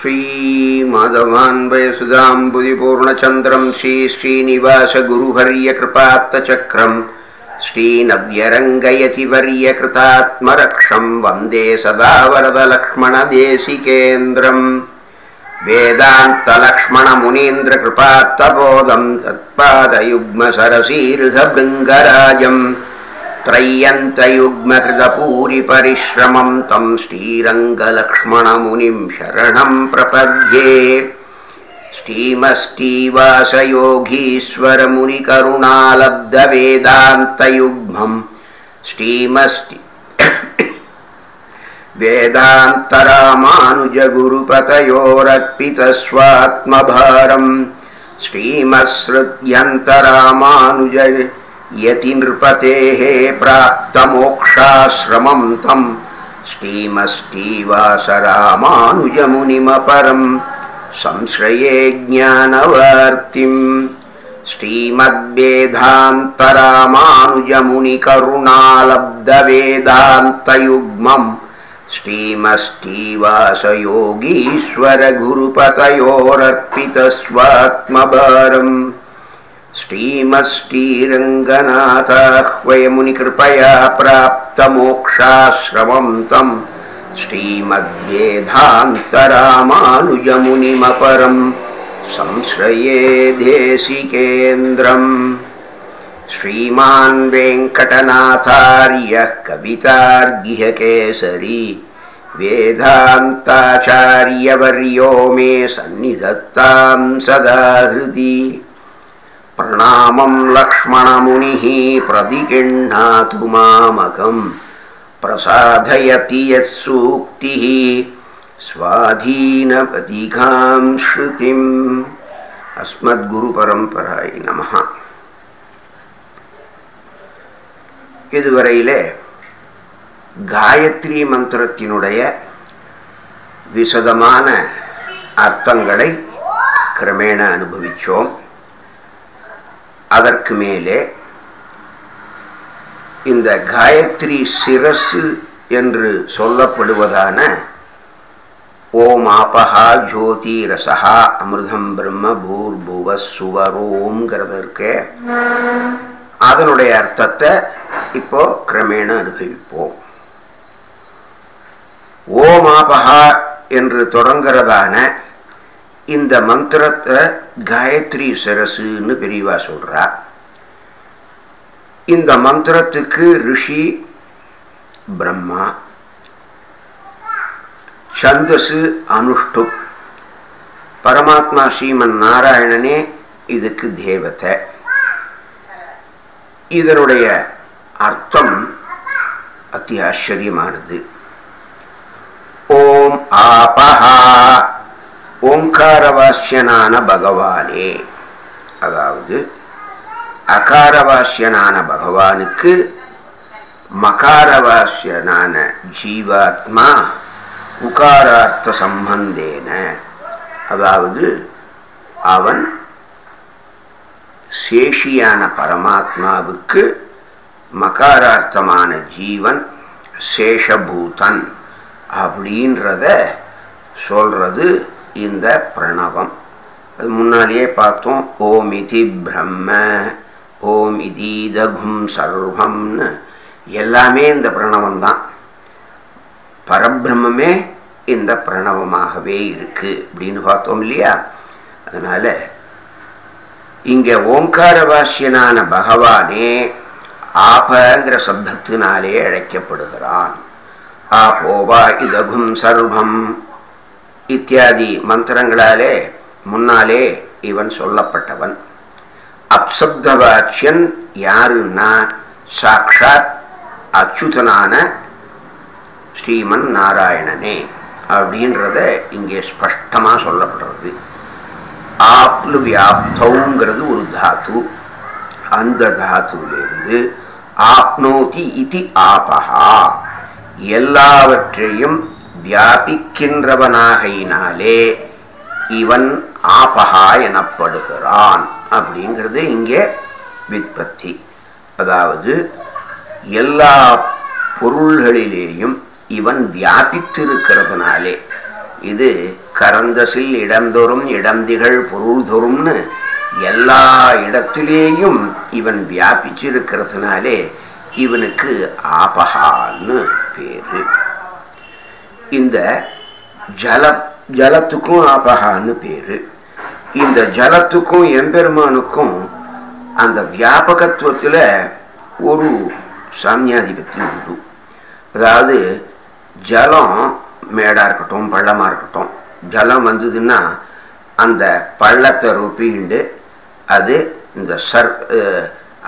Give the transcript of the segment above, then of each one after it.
श्रीमाधवान्वयसुधाम्बुधिपूर्णचन्द्रं श्रीश्रीनिवासगुरुवर्यकृपात्तचक्रं श्रीनव्यरङ्गयतिवर्यकृतात्मरक्षं वन्दे सदा वरदलक्ष्मणदेशिकेन्द्रम् वेदान्तलक्ष्मणमुनीन्द्रकृपात्तबोधं तत्पादयुग्मसरसीर्घभृङ्गराजम् त्रय्यन्तयुग्मकृतपूरिपरिश्रमं तं श्रीरङ्गलक्ष्मणमुनिं शरणं प्रपद्ये। श्रीमस्तीवासयोगीश्वरमुनिकरुणालब्धवेदान्तयुग्मं। श्रीमस्ति वेदान्तरामानुजगुरुपतयोरर्पितस्वात्मभारम् श्रीमत्सृत्यन्तरामानुज यतिनृपतेः प्राप्तमोक्षाश्रमं तं श्रीमष्टीवासरामानुजमुनिमपरं संश्रये ज्ञानवर्तिम् श्रीमद्वेदान्तरामानुजमुनिकरुणालब्धवेदान्तयुग्मम् श्रीमष्टीवासयोगीश्वरगुरुपतयोरर्पितस्वात्मभारम् श्रीमश्रीरङ्गनाथाह्वयमुनिकृपया प्राप्तमोक्षाश्रमं तं श्रीमद्वेदान्तरामानुजमुनिमपरं संश्रये देशिकेन्द्रम् श्रीमान् वेङ्कटनाथार्यः कवितार्गिहकेसरी वेदान्ताचार्यवर्यो मे सन्निधत्तां सदा हृदि प्रणामं लक्ष्मणमुनिः प्रतिगृह्णातु मामकं प्रसादयति यः सूक्तिः स्वाधीनपदिकां श्रुतिम्। அஸ்மத்குருபரம்பராய் நமஹா இதுவரையிலே காயத்ரி மந்திரத்தினுடைய விசதமான அர்த்தங்களை கிரமேண அனுபவித்தோம் அதற்கு மேலே இந்த காயத்ரி சிரசு என்று சொல்லப்படுவதான ஓம் ஆபஹா ஜோதி ரசஹா அமிர்தம் பிரம்ம பூர்புவ சுவரோங்கிறதற்கு அதனுடைய அர்த்தத்தை இப்போ கிரமேண அனுபவிப்போம். ஓம் ஆபஹா என்று தொடங்குறதான இந்த மந்திரத்தை காயத்ரி சரசுன்னு பெரியவா சொல்கிறா இந்த மந்திரத்துக்கு ரிஷி பிரம்மா சந்தசு அனுஷ்டு பரமாத்மா ஸ்ரீமன் நாராயணனே இதுக்கு தேவத்தை இதனுடைய அர்த்தம் அத்தி ஆச்சரியமானது ஓம் ஆபஹா ஓங்காரவாசியனான பகவானே. அதாவது அகாரவாசியனான பகவானுக்கு மகாரவாசியனான ஜீவாத்மா உகாரார்த்த சம்பந்தேன. அதாவது அவன் சேஷியான பரமாத்மாவுக்கு மகாரார்த்தமான ஜீவன் சேஷபூதன் அப்படின்றத சொல்றது இந்த பிரணவம். அது முன்னாலேயே பார்த்தோம். ஓம் இதி பிரம்ம ஓம் இதீதகும் சர்வம்னு. எல்லாமே இந்த பிரணவம் தான் பரபிரம்மே இந்த பிரணவமாகவே இருக்கு அப்படின்னு பார்த்தோம் இல்லையா? அதனால ஓங்கார ஓங்காரவாசியனான பகவானே ஆபங்கிற சப்தத்தினாலே அழைக்கப்படுகிறான். ஆபோவா இதகும் சர்வம். இத்தியாதி மந்திரங்களாலே முன்னாலே இவன் சொல்லப்பட்டவன். அப்சப்தவாட்சியன் யாருன்னா சாக்ஷாத் அச்சுதனான ஸ்ரீமன் நாராயணனே அப்படின்றத இங்கே ஸ்பஷ்டமாக சொல்லப்படுறது. ஆப்லு வியாப்தௌங்கிறது ஒரு தாத்து. அந்த தாத்துவிலிருந்து ஆப்னோதி இது ஆபஹா. எல்லாவற்றையும் வியாபிக்கின்றவனாகையினாலே இவன் ஆபஹா எனப்படுகிறான் அப்படிங்கிறது இங்கே வித்பத்தி அதாவது எல்லா பொருள்களிலேயும் இவன் வியாபித்திருக்கிறதுனாலே இது கரந்தசில் இடந்தொறும் இடந்திகள் பொருள்தொறும்னு எல்லா இடத்திலேயும் இவன் வியாபிச்சிருக்கிறதுனாலே இவனுக்கு ஆபகான்னு பேரு. இந்த ஜல ஜலத்துக்கும் ஆபகான்னு பேரு. இந்த ஜலத்துக்கும் எம்பெருமானுக்கும் அந்த வியாபகத்துவத்தில் ஒரு சாமியாதிபத்தியம் உண்டு. அதாவது ஜலம் மேடாக இருக்கட்டும் பள்ளமாக இருக்கட்டும். ஜலம் வந்ததுன்னா அந்த பள்ளத்தை ரொப்பிண்டு அது இந்த சர்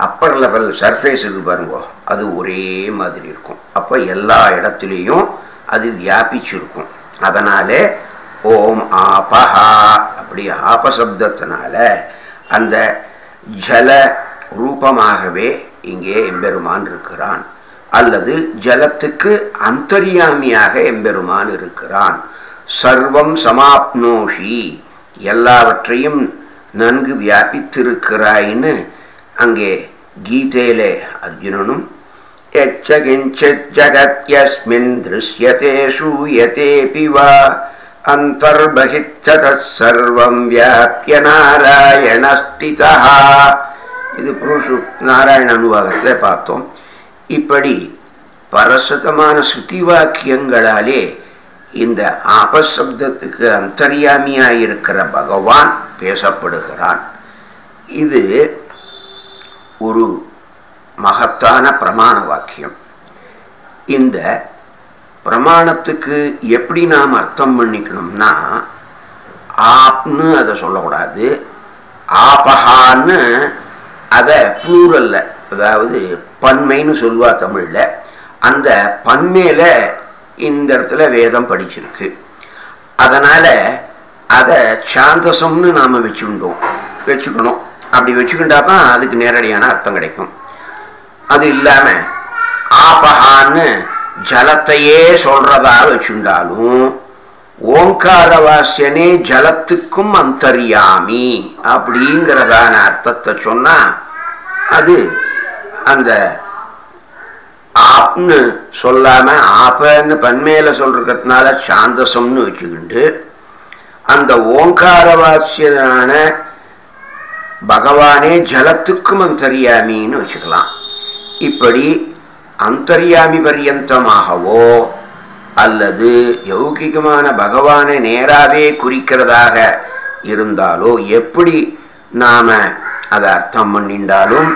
அப்பர் லெவல் சர்ஃபேஸ் இருக்கு பாருங்க அது ஒரே மாதிரி இருக்கும். அப்போ எல்லா இடத்துலையும் அது வியாபிச்சிருக்கும். அதனாலே ஓம் ஆபஹா அப்படி ஆபசப்தத்தினால அந்த ஜல ரூபமாகவே இங்கே எம்பெருமான் இருக்கிறான். அல்லது ஜலத்துக்கு அந்தரியாமியாக எம்பெருமான் இருக்கிறான். சர்வம் சமாப்னோஷி எல்லாவற்றையும் நன்கு வியாபித்திருக்கிறாயின்னு அங்கே கீதையிலே அர்ஜுனனும் எச்சகிஞ்சித் ஜகத்யஸ்மின் திருஷ்யதே சூயதேபி வா அந்தர்பகிச்சதத் சர்வம் வியாபிய நாராயணஸ்திதா இது புருஷு நாராயண அனுவாகத்தில் பார்த்தோம் இப்படி பரசதமான ஸ்ருதி வாக்கியங்களாலே இந்த ஆபசப்தத்துக்கு அந்தர்யாமியாயிருக்கிற பகவான் பேசப்படுகிறான். இது ஒரு மகத்தான பிரமாண வாக்கியம். இந்த பிரமாணத்துக்கு எப்படி நாம் அர்த்தம் பண்ணிக்கணும்னா ஆப்னு அதை சொல்லக்கூடாது. ஆபஹான்னு அதை ப்ளூரல்ல அதாவது பன்மைன்னு சொல்லுவா தமிழில். அந்த பன்மையில் இந்த இடத்துல வேதம் படிச்சிருக்கு. அதனால் அதை சாந்தசம்னு நாம் வச்சுக்கிட்டோம் வச்சுக்கணும். அப்படி வச்சுக்கிட்டா தான் அதுக்கு நேரடியான அர்த்தம் கிடைக்கும். அது இல்லாமல் ஆபஹான்னு ஜலத்தையே சொல்றதா வச்சுண்டாலும் ஓங்காரவாசியனே ஜலத்துக்கும் அந்தரியாமி அப்படிங்கிறதான அர்த்தத்தை சொன்னா அது அந்த ஆப்னு சொல்லாம ஆப்பன்னு பன்மையில சொல்றதுனால சாந்தசம்னு வச்சுக்கிண்டு அந்த ஓங்கார வாசியனான பகவானே ஜலத்துக்கும் அந்தரியாமின்னு வச்சுக்கலாம். இப்படி அந்தர்யாமி பரியந்தமாகவோ அல்லது யௌகிகமான பகவானை நேராகவே குறிக்கிறதாக இருந்தாலோ எப்படி நாம அதை அர்த்தம் பண்ணிண்டாலும்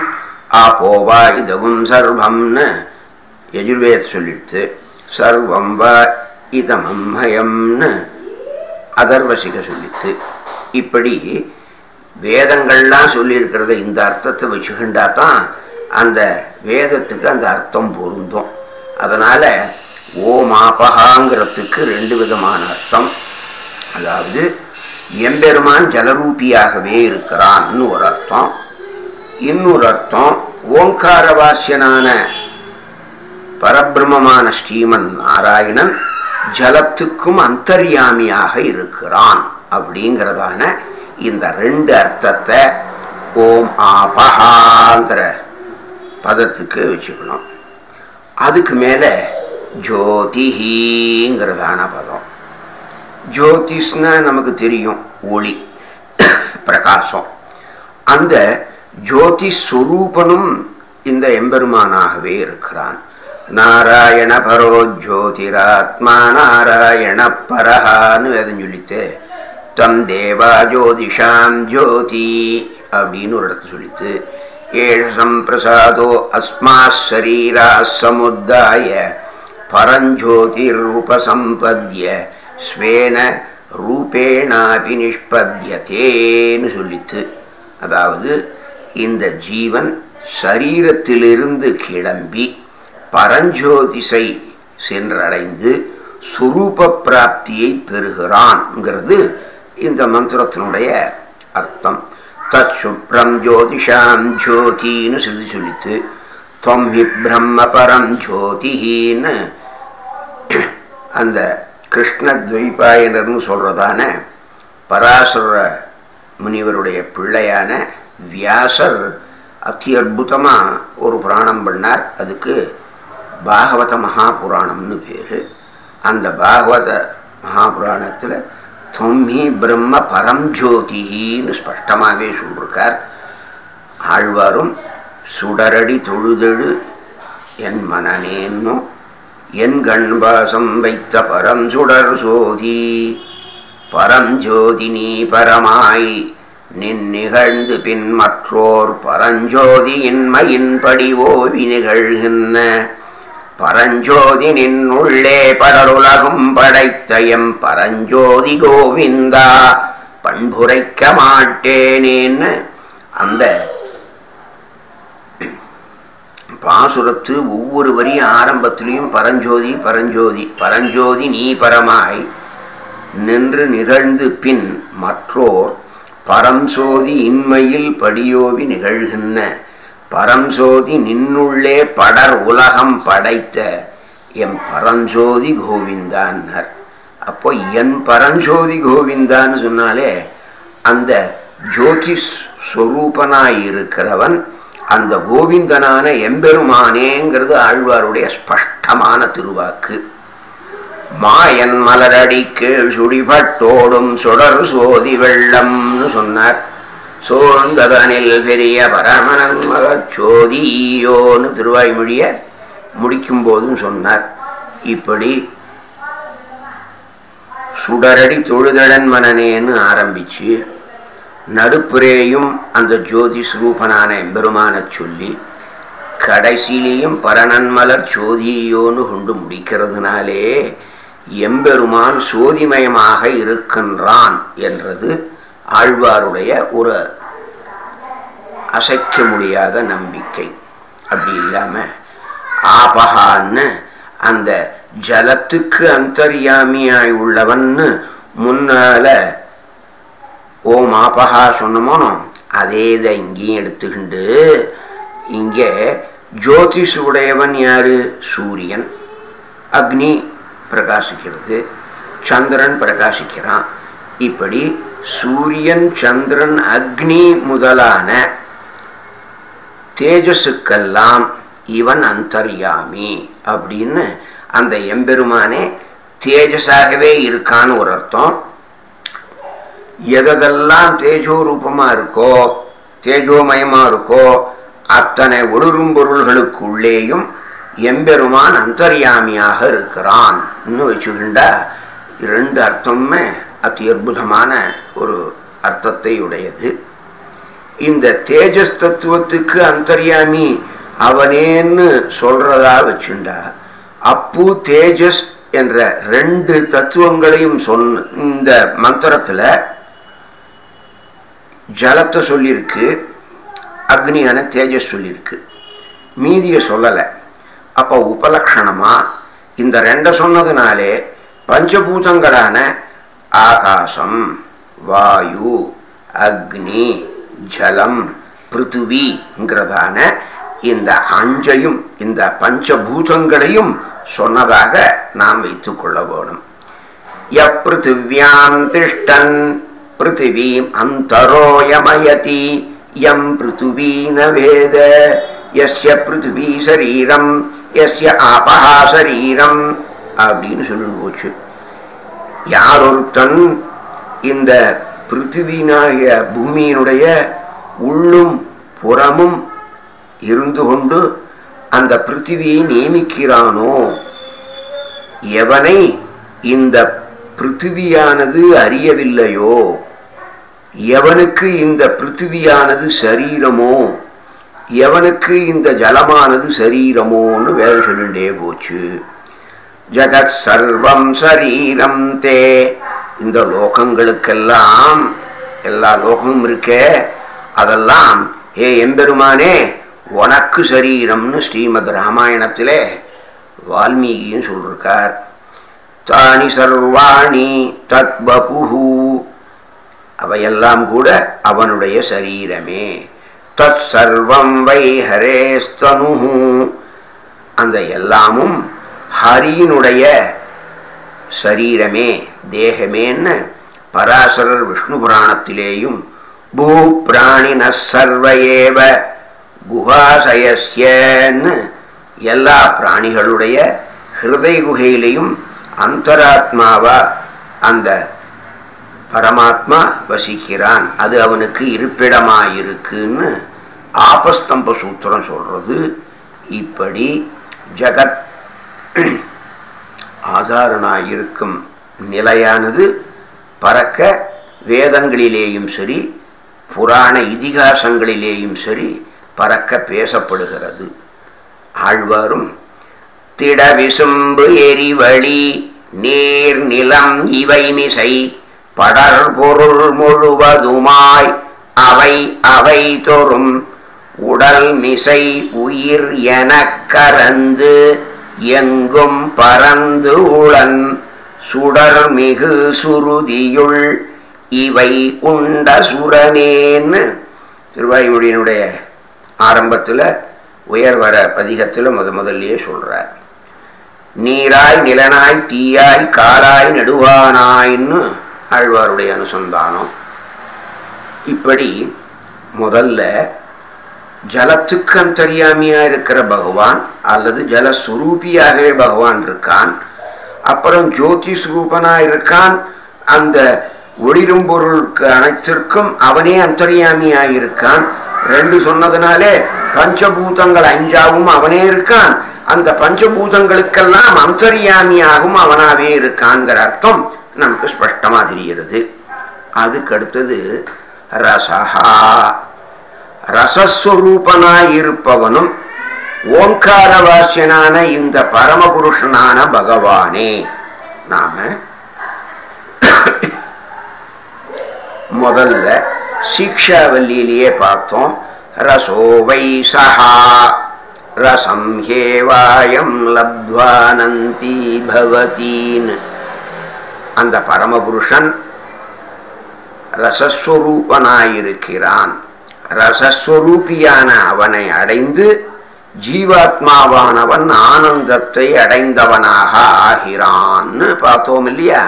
ஆ போவா இதவும் சர்வம்னு யஜுர்வேத் சொல்லிடுத்து சர்வம் வா இதமம்மயம்னு அதர்வசிக சொல்லித்து இப்படி வேதங்கள்லாம் சொல்லியிருக்கிறத இந்த அர்த்தத்தை வச்சுக்கிண்டா தான் அந்த வேதத்துக்கு அந்த அர்த்தம் பொருந்தும். அதனால் ஓம் ஆபகாங்கிறதுக்கு ரெண்டு விதமான அர்த்தம். அதாவது எம்பெருமான் ஜலரூபியாகவே இருக்கிறான்னு ஒரு அர்த்தம். இன்னொரு அர்த்தம் ஓங்கார வாசியனான பரபிரமமான ஸ்ரீமன் நாராயணன் ஜலத்துக்கும் அந்தர்யாமியாக இருக்கிறான் அப்படிங்கிறதான இந்த ரெண்டு அர்த்தத்தை ஓம் ஆபகாங்கிற பதத்துக்கு வச்சுக்கணும். அதுக்கு மேலே ஜோதிஹிங்கிறதான பதம் ஜோதிஷ்னா நமக்கு தெரியும் ஒளி பிரகாசம். அந்த ஜோதி ஸ்வரூபனும் இந்த எம்பெருமானாகவே இருக்கிறான். நாராயண பரோ ஜோதிராத்மா நாராயண பரஹான்னு வேதம் சொல்லித்து தம் தேவா ஜோதிஷாம் ஜோதி அப்படின்னு ஒரு இடத்த சொல்லித்து ஏஷம் பிரசாதோ அஸ்மா சரீரா சமுத்தாய ஸ்வேன ரூபேணாபி நிஷ்பத்தியத்தேன்னு சொல்லித்து. அதாவது இந்த ஜீவன் சரீரத்திலிருந்து கிளம்பி பரஞ்சோதிசை சென்றடைந்து சுரூப பிராப்தியை பெறுகிறான்ங்கிறது இந்த மந்திரத்தினுடைய அர்த்தம். தத் சுப்ரம் ஜோதிஷாம் ஜோதின்னு சொல்லி சொல்லித்து தொம் ஹி பிரம்ம பரம் ஜோதிஹின்னு அந்த கிருஷ்ண துவைபாயனர்னு சொல்கிறதான பராசுர முனிவருடைய பிள்ளையான வியாசர் அத்தி அற்புதமாக ஒரு புராணம் பண்ணார். அதுக்கு பாகவத மகாபுராணம்னு பேர். அந்த பாகவத மகாபுராணத்தில் தொம்மி பிரம்ம பரஞ்சோதின்னு ஸ்பஷ்டமாகவே சொல்லிருக்கார். ஆழ்வாரும் சுடரடி தொழுதெழு என் மனநேன்னும் என் கண்பாசம் வைத்த பரஞ்சுடர் சோதி. பரஞ்சோதி நீ பரமாய் நின் நிகழ்ந்து பின் மற்றோர் பரஞ்சோதி இன்மையின்படி ஓவி நிகழ்கின்ற பரஞ்சோதி நின் உள்ளே படருலகும் படைத்த எம் பரஞ்சோதி கோவிந்தா பண்புரைக்க மாட்டேனேன்னு அந்த பாசுரத்து ஒவ்வொரு வரி ஆரம்பத்திலையும் பரஞ்சோதி பரஞ்சோதி பரஞ்சோதி நீ பரமாய் நின்று நிகழ்ந்து பின் மற்றோர் பரம்சோதி இன்மையில் படியோவி நிகழ்கின்ற. பரம்சோதி நின்னுள்ளே படர் உலகம் படைத்த எம் பரஞ்சோதி கோவிந்தான்னர். அப்போ என் பரஞ்சோதி கோவிந்தான்னு சொன்னாலே அந்த ஜோதி ஸ்வரூபனாய் இருக்கிறவன் அந்த கோவிந்தனான எம்பெருமானேங்கிறது ஆழ்வாருடைய ஸ்பஷ்டமான திருவாக்கு. மாயன் மலரடி கீழ் சுடிபட்டோடும் சுடர் சோதி வெள்ளம்னு சொன்னார். சோர்ந்ததனில் பெரிய பரமனன் மகச்சோதியோன்னு திருவாய்மொழிய முடிக்கும் போதும் சொன்னார். இப்படி சுடரடி தொழுதடன் மனநேன்னு ஆரம்பிச்சு நடுப்புறேயும் அந்த ஜோதி ஸ்ரூபனான எம்பெருமான சொல்லி கடைசியிலையும் பரணன்மலர் சோதியோன்னு கொண்டு முடிக்கிறதுனாலே எம்பெருமான் சோதிமயமாக இருக்கின்றான் என்றது ஆழ்வாருடைய ஒரு அசைக்க முடியாத நம்பிக்கை. அப்படி இல்லாம ஆபகான்னு அந்த ஜலத்துக்கு அந்தர்யாமியாய் உள்ளவன்னு முன்னால ஓம் ஆபகா சொன்னமோனோ அதே இதை இங்கேயும் எடுத்துக்கிண்டு இங்கே ஜோதிஷ் உடையவன் யாரு? சூரியன். அக்னி பிரகாசிக்கிறது சந்திரன் பிரகாசிக்கிறான். இப்படி சூரியன் சந்திரன் அக்னி முதலான தேஜஸுக்கெல்லாம் இவன் அந்தர்யாமி அப்படின்னு அந்த எம்பெருமானே தேஜஸாகவே இருக்கான்னு ஒரு அர்த்தம். எதெல்லாம் தேஜோ ரூபமாக இருக்கோ தேஜோமயமாக இருக்கோ அத்தனை ஒளிரும் பொருள்களுக்குள்ளேயும் எம்பெருமான் அந்தர்யாமியாக இருக்கிறான். வச்சுக்கிண்டா ரெண்டு அர்த்தமுமே அதி அற்புதமான ஒரு அர்த்தத்தை உடையது. இந்த தேஜஸ் தத்துவத்துக்கு அந்தர்யாமி அவனேன்னு சொல்றதா வச்சுண்டா. அப்பு தேஜஸ் என்ற ரெண்டு தத்துவங்களையும் சொன்ன இந்த மந்திரத்தில் ஜலத்தை சொல்லியிருக்கு அக்னியான தேஜஸ் சொல்லியிருக்கு மீதியை சொல்லலை. அப்போ உபலக்ஷணமா இந்த ரெண்டை சொன்னதுனாலே பஞ்சபூதங்களான ஆகாசம் வாயு அக்னி ஜலம் பிருத்துவிங்கிறதான இந்த அஞ்சையும் இந்த பஞ்சபூதங்களையும் சொன்னதாக நாம் வைத்துக் கொள்ள வேணும். யப்ருத்திவியாம் திஷ்டன் பிருத்திவீம் அந்தரோயமயதி எம் பிருத்துவீன வேத எஸ்ய பிருத்திவி சரீரம் எஸ்ய ஆபஹா சரீரம் அப்படின்னு சொல்லி போச்சு. யார் ஒருத்தன் இந்த பிருத்திவியினாகிய பூமியினுடைய உள்ளும் புறமும் இருந்து கொண்டு அந்த பிருத்திவியை நியமிக்கிறானோ? எவனை இந்த பிருத்திவியானது அறியவில்லையோ? எவனுக்கு இந்த பிருத்திவியானது சரீரமோ? எவனுக்கு இந்த ஜலமானது சரீரமோன்னு வேலை சொல்லிண்டே போச்சு. ஜகத் சர்வம் சரீரம் தே இந்த லோகங்களுக்கெல்லாம் எல்லா லோகமும் இருக்கே அதெல்லாம் ஏ எம்பெருமானே உனக்கு சரீரம்னு ஸ்ரீமத் ராமாயணத்திலே வால்மீகியும் சொல்லிருக்கார். தானி சர்வாணி தத் பபுஹு அவையெல்லாம் கூட அவனுடைய சரீரமே. தத் சர்வம் வை ஹரேஸ்தனு அந்த எல்லாமும் ஹரியினுடைய சரீரமே. தேகமேன்னு பராசரர் விஷ்ணு புராணத்திலேயும் பூ பிராணின சர்வயேவ குஹாசயஸ்யன்னு எல்லா பிராணிகளுடைய ஹிருதய குகையிலையும் அந்தராத்மாவா அந்த பரமாத்மா வசிக்கிறான். அது அவனுக்கு இருப்பிடமாயிருக்குன்னு ஆபஸ்தம்ப சூத்திரம் சொல்றது. இப்படி ஜகத் ஆதாரனாயிருக்கும். நிலையானது பறக்க வேதங்களிலேயும் சரி புராண இதிகாசங்களிலேயும் சரி பறக்க பேசப்படுகிறது. ஆழ்வாரும் திட விசும்பு எரிவழி நீர் நிலம் இவை மிசை படர் பொருள் முழுவதுமாய் அவை அவை தொறும் உடல் மிசை உயிர் எனக் கரந்து எங்கும் பறந்து உளன் சுடர் மிகு சுருதியுள் இவை உண்ட சுரனேன்னு திருவாய்மொழியினுடைய ஆரம்பத்தில் உயர்வர பதிகத்தில் முத முதல்லையே சொல்கிறார் நீராய் நிலனாய் தீயாய் காலாய் நடுவானாய்ன்னு ஆழ்வாருடைய அனுசந்தானம். இப்படி முதல்ல ஜலத்துக்கன் தெரியாமையாக இருக்கிற பகவான் அல்லது ஜலஸ்வரூபியாகவே பகவான் இருக்கான். அப்புறம் ஜோதி சுரூபனா இருக்கான். அந்த ஒளிரும் பொருளுக்கு அனைத்திற்கும் அவனே அந்தரியாமியாக இருக்கான். ரெண்டு சொன்னதுனாலே பஞ்சபூதங்கள் அஞ்சாவும் அவனே இருக்கான். அந்த பஞ்சபூதங்களுக்கெல்லாம் அந்தரியாமியாகவும் அவனாவே இருக்கான்ங்கிற அர்த்தம் நமக்கு ஸ்பஷ்டமா தெரிகிறது அதுக்கு அடுத்தது ரசஹா ரசஸ்வரூபனாயிருப்பவனும் ஓங்காரவாசியனான இந்த பரமபுருஷனான பகவானே நாம முதல்ல சீக்ஷாவல்லியிலேயே பார்த்தோம். ரசோவை சஹா. ரசம் ஹேவாயம் லப்வானந்தி பவதீன். அந்த பரமபுருஷன் ரசஸ்வரூபனாயிருக்கிறான். ரசஸ்வரூபியான அவனை அடைந்து ஜீவாத்மாவானவன் ஆனந்தத்தை அடைந்தவனாக ஆகிறான்னு பார்த்தோம் இல்லையா?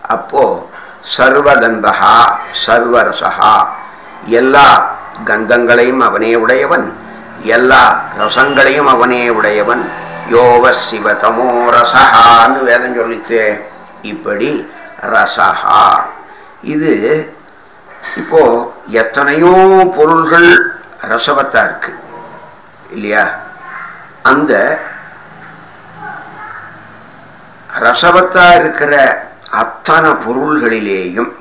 அப்போ சர்வகந்தகா சர்வரசகா எல்லா கந்தங்களையும் அவனே உடையவன் எல்லா ரசங்களையும் அவனே உடையவன். யோக சிவதமோ ரசகான்னு வேதம் சொல்லித்தே இப்படி ரசகா இது இப்போ எத்தனையோ பொருள்கள் ரசவத்தா இருக்கு. இல்லையா? அந்த ரசவத்தா இருக்கிற அத்தனை பொருள்களிலேயும்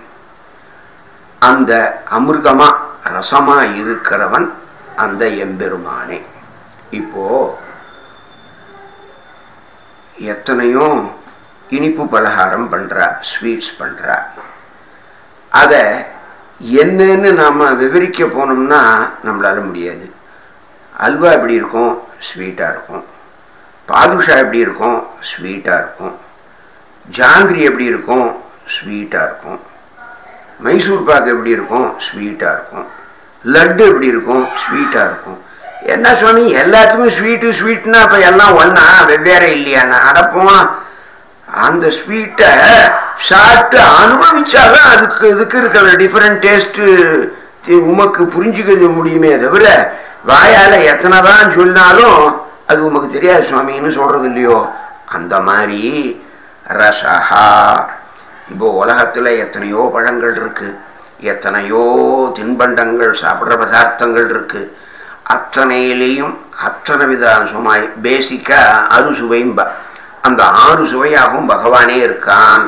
அந்த அமிர்தமா ரசமா இருக்கிறவன் அந்த எம்பெருமானே. இப்போ எத்தனையோ இனிப்பு பலகாரம் பண்ணுறா ஸ்வீட்ஸ் பண்ணுறா அதை என்னன்னு நாம் விவரிக்க போனோம்னா நம்மளால முடியாது. அல்வா எப்படி இருக்கும்? ஸ்வீட்டாக இருக்கும். பாதுஷா எப்படி இருக்கும்? ஸ்வீட்டாக இருக்கும். ஜாங்கிரி எப்படி இருக்கும்? ஸ்வீட்டாக இருக்கும். மைசூர் பாக்கு எப்படி இருக்கும்? ஸ்வீட்டாக இருக்கும். லட்டு எப்படி இருக்கும்? ஸ்வீட்டாக இருக்கும். என்ன சுவாமி எல்லாத்துக்கும் ஸ்வீட்டு ஸ்வீட்னா இப்போ எல்லாம் ஒன்றா வெவ்வேறு இல்லையாண்ணா? அட அந்த ஸ்வீட்டை சாப்பிட்டு அனுபவிச்சாதான் அதுக்கு இதுக்கு இருக்கிற டிஃப்ரெண்ட் டேஸ்ட்டு உமக்கு புரிஞ்சுக்கிறது முடியுமே தவிர வாயால் எத்தனை தான் சொன்னாலும் அது உமக்கு தெரியாது சுவாமின்னு சொல்கிறது இல்லையோ அந்த மாதிரி ரசஹா. இப்போ உலகத்தில் எத்தனையோ பழங்கள் இருக்குது எத்தனையோ தின்பண்டங்கள் சாப்பிட்ற பதார்த்தங்கள் இருக்குது அத்தனையிலையும் அத்தனை வித சுமாய் பேசிக்காக அறுசுவைம்பா அந்த ஆறு சுவையாகவும் பகவானே இருக்கான்.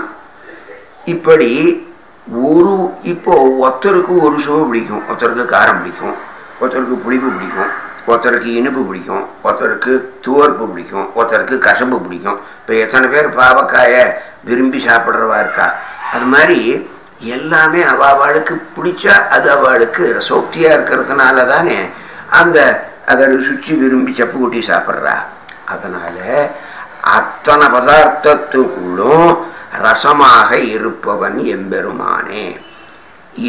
இப்படி ஒரு இப்போ ஒருத்தருக்கு ஒரு சுவை பிடிக்கும் ஒருத்தருக்கு காரம் பிடிக்கும். ஒருத்தருக்கு புளிப்பு பிடிக்கும் ஒருத்தருக்கு இனிப்பு பிடிக்கும் ஒருத்தருக்கு துவர்ப்பு பிடிக்கும் ஒருத்தருக்கு கசப்பு பிடிக்கும். இப்போ எத்தனை பேர் பாவக்காயை விரும்பி சாப்பிட்றவா இருக்கா? அது மாதிரி எல்லாமே அவளுக்கு பிடிச்சா அது அவளுக்கு ரசோக்தியாக இருக்கிறதுனால தானே அந்த அதை ருசிச்சு விரும்பி சப்பு கூட்டி சாப்பிட்றா. அதனால் அத்தனை பதார்த்தத்துக்குள்ளும் ரசமாக இருப்பவன் எம்பெருமானே.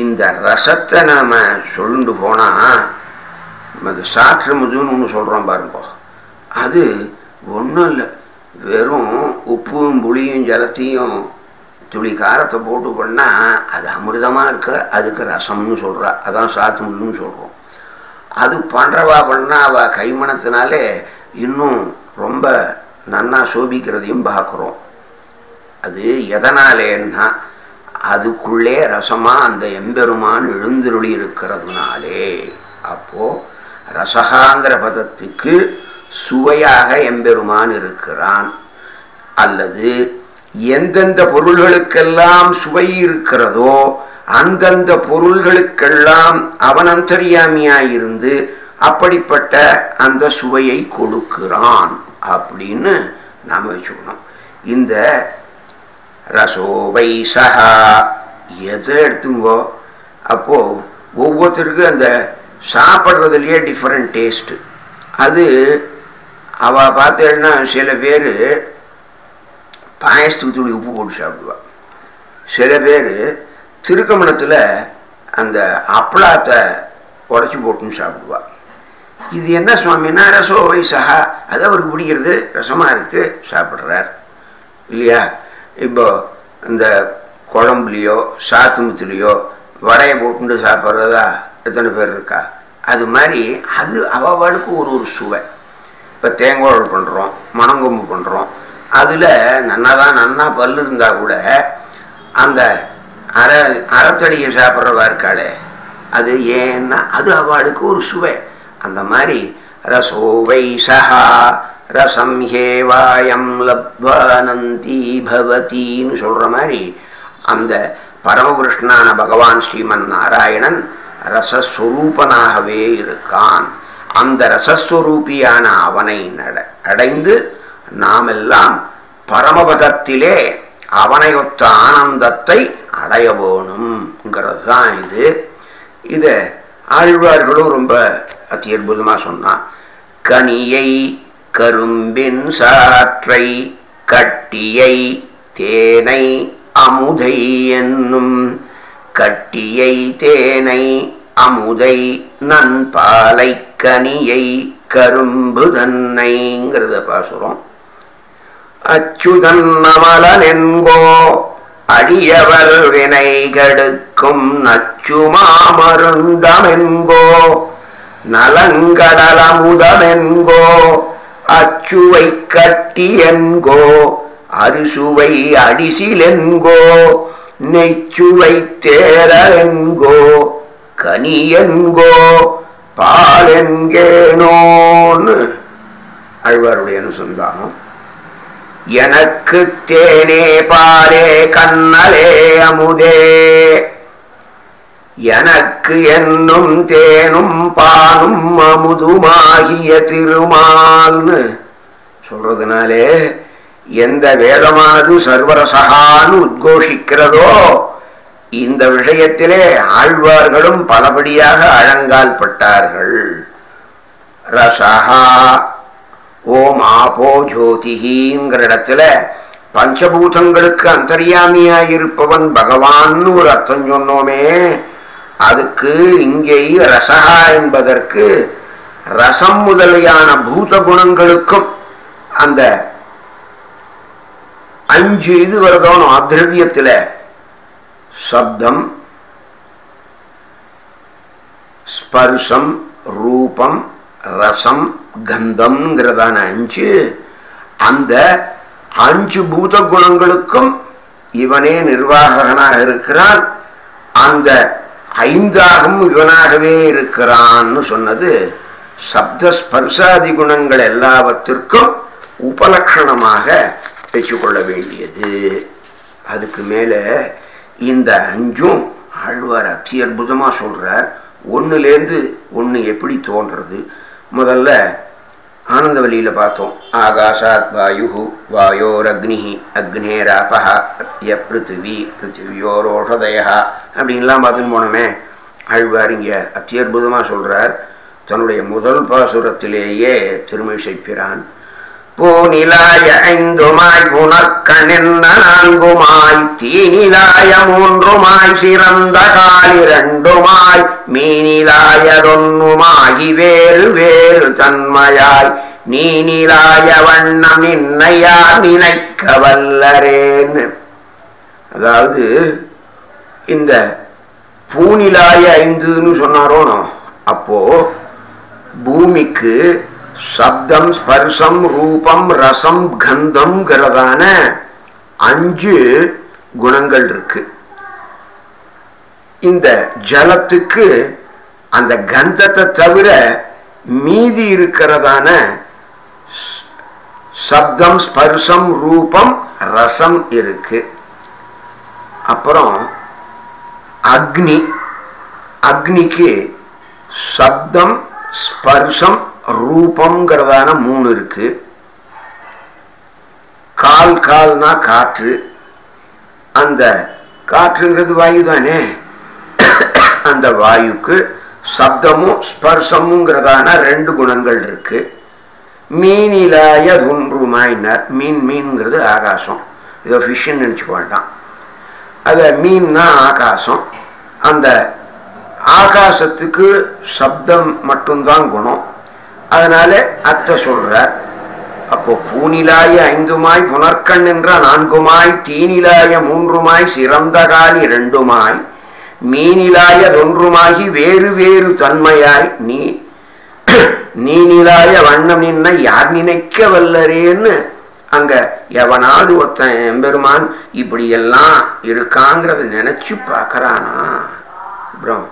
இந்த ரசத்தை நாம் சொல்லுண்டு போனால் அது சாற்று முதுன்னு ஒன்று சொல்கிறோம் பாருங்க. அது ஒன்றும் இல்லை. வெறும் உப்பும் புளியும் ஜலத்தையும் துளி காரத்தை போட்டு பண்ணால் அது அமிர்தமாக இருக்க. அதுக்கு ரசம்னு சொல்கிறா அதான் சாத்து முள்ளுன்னு சொல்கிறோம் அது பண்ணுறவா பண்ணால் அவள் கைமணத்தினாலே இன்னும் ரொம்ப நன்னா சோபிக்கிறதையும் பார்க்குறோம் அது எதனாலேன்னா அதுக்குள்ளே ரசமாக அந்த எம்பெருமான் எழுந்திருளி இருக்கிறதுனாலே அப்போது ரசகாங்கிற பதத்துக்கு சுவையாக எம்பெருமான் இருக்கிறான். அல்லது எந்தெந்த பொருள்களுக்கெல்லாம் சுவை இருக்கிறதோ அந்தந்த பொருள்களுக்கெல்லாம் அவன் அந்தரியாமியாயிருந்து அப்படிப்பட்ட அந்த சுவையை கொடுக்கிறான் அப்படின்னு நாம் வச்சுக்கணும். இந்த ரசோவை சஹா எதை எடுத்துங்கோ அப்போது ஒவ்வொருத்தருக்கும் அந்த சாப்பிட்றதுலையே டிஃப்ரெண்ட் டேஸ்ட்டு அது அவள் பார்த்தேன்னா சில பேர் பாயசத்துக்கு உப்பு போட்டு சாப்பிடுவாள் சில பேர் திருக்கமணத்தில் அந்த அப்பளாத்தை உடச்சி போட்டுன்னு சாப்பிடுவாள் இது என்ன சுவாமின்னா ரசோ சஹா அது அவருக்கு பிடிக்கிறது. ரசமாக இருக்குது சாப்பிட்றார். இல்லையா? இப்போ இந்த குழம்புலையோ சாத்துமுத்துலேயோ வடையை போட்டுண்டு சாப்பிட்றதா எத்தனை பேர் இருக்கா? அது மாதிரி அது அவளுக்கு ஒரு ஒரு சுவை. இப்போ தேங்காய் பண்ணுறோம் மணங்கொம்பு பண்ணுறோம் அதில் நன்னா தான் நன்னா பல்லு இருந்தால் கூட அந்த அரை அறத்தடியை சாப்பிட்றவா இருக்காளே அது ஏன்னா அது அவளுக்கு ஒரு சுவை. அந்த மாதிரி ரசோவை சஹா ரசம் ஹேவாயம் லப்வானந்தி பவதின்னு சொல்கிற மாதிரி அந்த பரமகிருஷ்ணான பகவான் ஸ்ரீமன் நாராயணன் ரசஸ்வரூபனாகவே இருக்கான். அந்த ரசஸ்வரூபியான அவனை அடைந்து நாமெல்லாம் பரமபதத்திலே அவனையொத்த ஆனந்தத்தை அடைய வேணும்ங்கிறது தான் இது. இதை ஆழ்வார்களும் ரொம்ப அத்தி அற்புதமாக சொன்னான். கனியை கரும்பின் சாற்றை கட்டியை தேனை அமுதை என்னும் கட்டியை தேனை அமுதை நன்பாலை கனியை கரும்பு தன்னைங்கிறத பாசுறோம் அச்சுதன் அமலனென்கோ அடியவர் வினை கெடுக்கும் நச்சுமாமருந்தமென்கோ நலங்கடலமுதமென்கோ அச்சுவை கட்டி என்கோ அரிசுவை அடிசிலென்கோ நெய்ச்சுவை தேரென்கோ கனியென்கோ பாலென்கேனோன்னு அழ்வாருடைய அனுசந்தானம் எனக்கு தேனே பாலே கண்ணலே அமுதே. எனக்கு என்னும் தேனும் பாலும் அமுதுமாகிய திருமால்னு சொல்றதுனாலே எந்த வேதமானது சர்வரசகான்னு உத்கோஷிக்கிறதோ இந்த விஷயத்திலே ஆழ்வார்களும் பலபடியாக அழங்கால் பட்டார்கள். ரசஹா ஓம் ஆபோ ஜோதிஹிங்கிற இடத்துல பஞ்சபூதங்களுக்கு அந்தரியாமியாயிருப்பவன் பகவான் ஒரு அர்த்தம் சொன்னோமே அதுக்கு இங்கே ரசகா என்பதற்கு ரசம் முதலியான பூத குணங்களுக்கும் அந்த அஞ்சு இது வருதோனும் அத்ரவியத்தில் சப்தம் ஸ்பர்சம் ரூபம் ரசம் கந்தம்ங்கிறதான அஞ்சு. அந்த அஞ்சு பூத குணங்களுக்கும் இவனே நிர்வாகனாக இருக்கிறான். அந்த ஐந்தாகவும் இவனாகவே இருக்கிறான்னு சொன்னது. சப்த ஸ்பர்சாதி குணங்கள் எல்லாவற்றிற்கும் உபலக்ஷணமாக பெற்றுக்கொள்ள வேண்டியது அதுக்கு மேலே இந்த அஞ்சும் ஆழ்வார் அத்தி அற்புதமாக சொல்கிறார். ஒன்றுலேருந்து ஒன்று எப்படி தோன்றது? முதல்ல ஆனந்தவலியில் பார்த்தோம். ஆகாஷாத் வாயு வாயோரக்னி அக்னேராபா ய பிருத்திவி பிருத்திவியோரோஷதய அப்படின்லாம் பார்த்துன்னு போனோமே. ஆழ்வார் இங்கே அத்தியற்புதமாக சொல்கிறார். தன்னுடைய முதல் பாசுரத்திலேயே திருமிசைப்பிரான் பூநிலாய ஐந்துமாய் புனற்கணென்ன நான்குமாய் தீநிலாய மூன்றுமாய் சிறந்த காலிரண்டுமாய் மீனிலாயதொன்னுமாய் வேறு வேறு தன்மையாய் நீனிலாய வண்ணம் நின்னையார் நினைக்க வல்லரேன்னு அதாவது இந்த பூநிலாய ஐந்துன்னு சொன்னாரோனோ அப்போ பூமிக்கு சப்தம் ஸ்பர்சம் ரூபம் ரசம் கந்தம்ங்கிறதான அஞ்சு குணங்கள் இருக்கு. இந்த ஜலத்துக்கு அந்த கந்தத்தை தவிர மீதி இருக்கிறதான சப்தம் ஸ்பர்சம் ரூபம் ரசம் இருக்கு. அப்புறம் அக்னி. அக்னிக்கு சப்தம் ஸ்பர்சம் ரூபங்கிறதான மூணு இருக்கு. கால் கால்னா காற்று. அந்த காற்றுங்கிறது வாயு தானே? அந்த வாயுக்கு சப்தமும் ஸ்பர்சமுங்கிறதான ரெண்டு குணங்கள் இருக்கு. மீனிலாய துன்றுமாயினார் மீன் மீன்ங்கிறது ஆகாசம். இதோ ஃபிஷ்ன்னு நினச்சிக்க வேண்டாம் அதை மீன்னா ஆகாசம். அந்த ஆகாசத்துக்கு சப்தம் மட்டும்தான் குணம். அதனால அத்தை சொல்றார் அப்போ பூனிலாய ஐந்துமாய் புனர்கண் என்ற நான்குமாய் தீனிலாய மூன்றுமாய் சிறந்த காலி இரண்டுமாய் மீனிலாய தொன்றுமாகி வேறு வேறு தன்மையாய் நீ நீனிலாய வண்ணம் நின்ன யார் நினைக்க வல்லரேன்னு அங்க எவனாவது ஒருத்தன் எம்பெருமான் இப்படி எல்லாம் இருக்காங்கிறத நினைச்சு பார்க்கறானா? அப்புறம்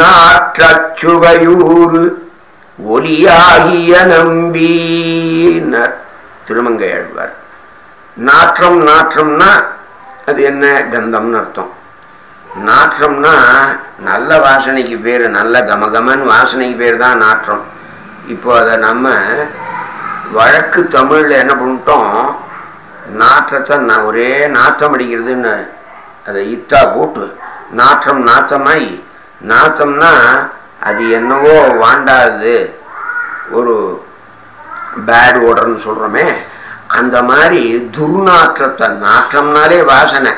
நாற்றச்சுவையூறு ஒலியாகிய நம்பினர் திருமங்கை ஆழ்வார். நாற்றம் நாற்றம்னா அது என்ன கந்தம்னு அர்த்தம். நாற்றம்னா நல்ல வாசனைக்கு பேர் நல்ல கமகமன் வாசனைக்கு பேர் தான் நாற்றம். இப்போ அதை நம்ம வழக்கு தமிழில் என்ன பண்ணிட்டோம்? நாற்றத்தை நான் ஒரே நாற்றம் அடிக்கிறதுன்னு அதை இத்தா போட்டு நாற்றம் நாற்றமாய் நாற்றம்னா அது என்னவோ வாண்டாது. ஒரு பேட் ஓடர்னு சொல்கிறோமே அந்த மாதிரி துர்நாற்றத்தை நாற்றம்னாலே வாசனை.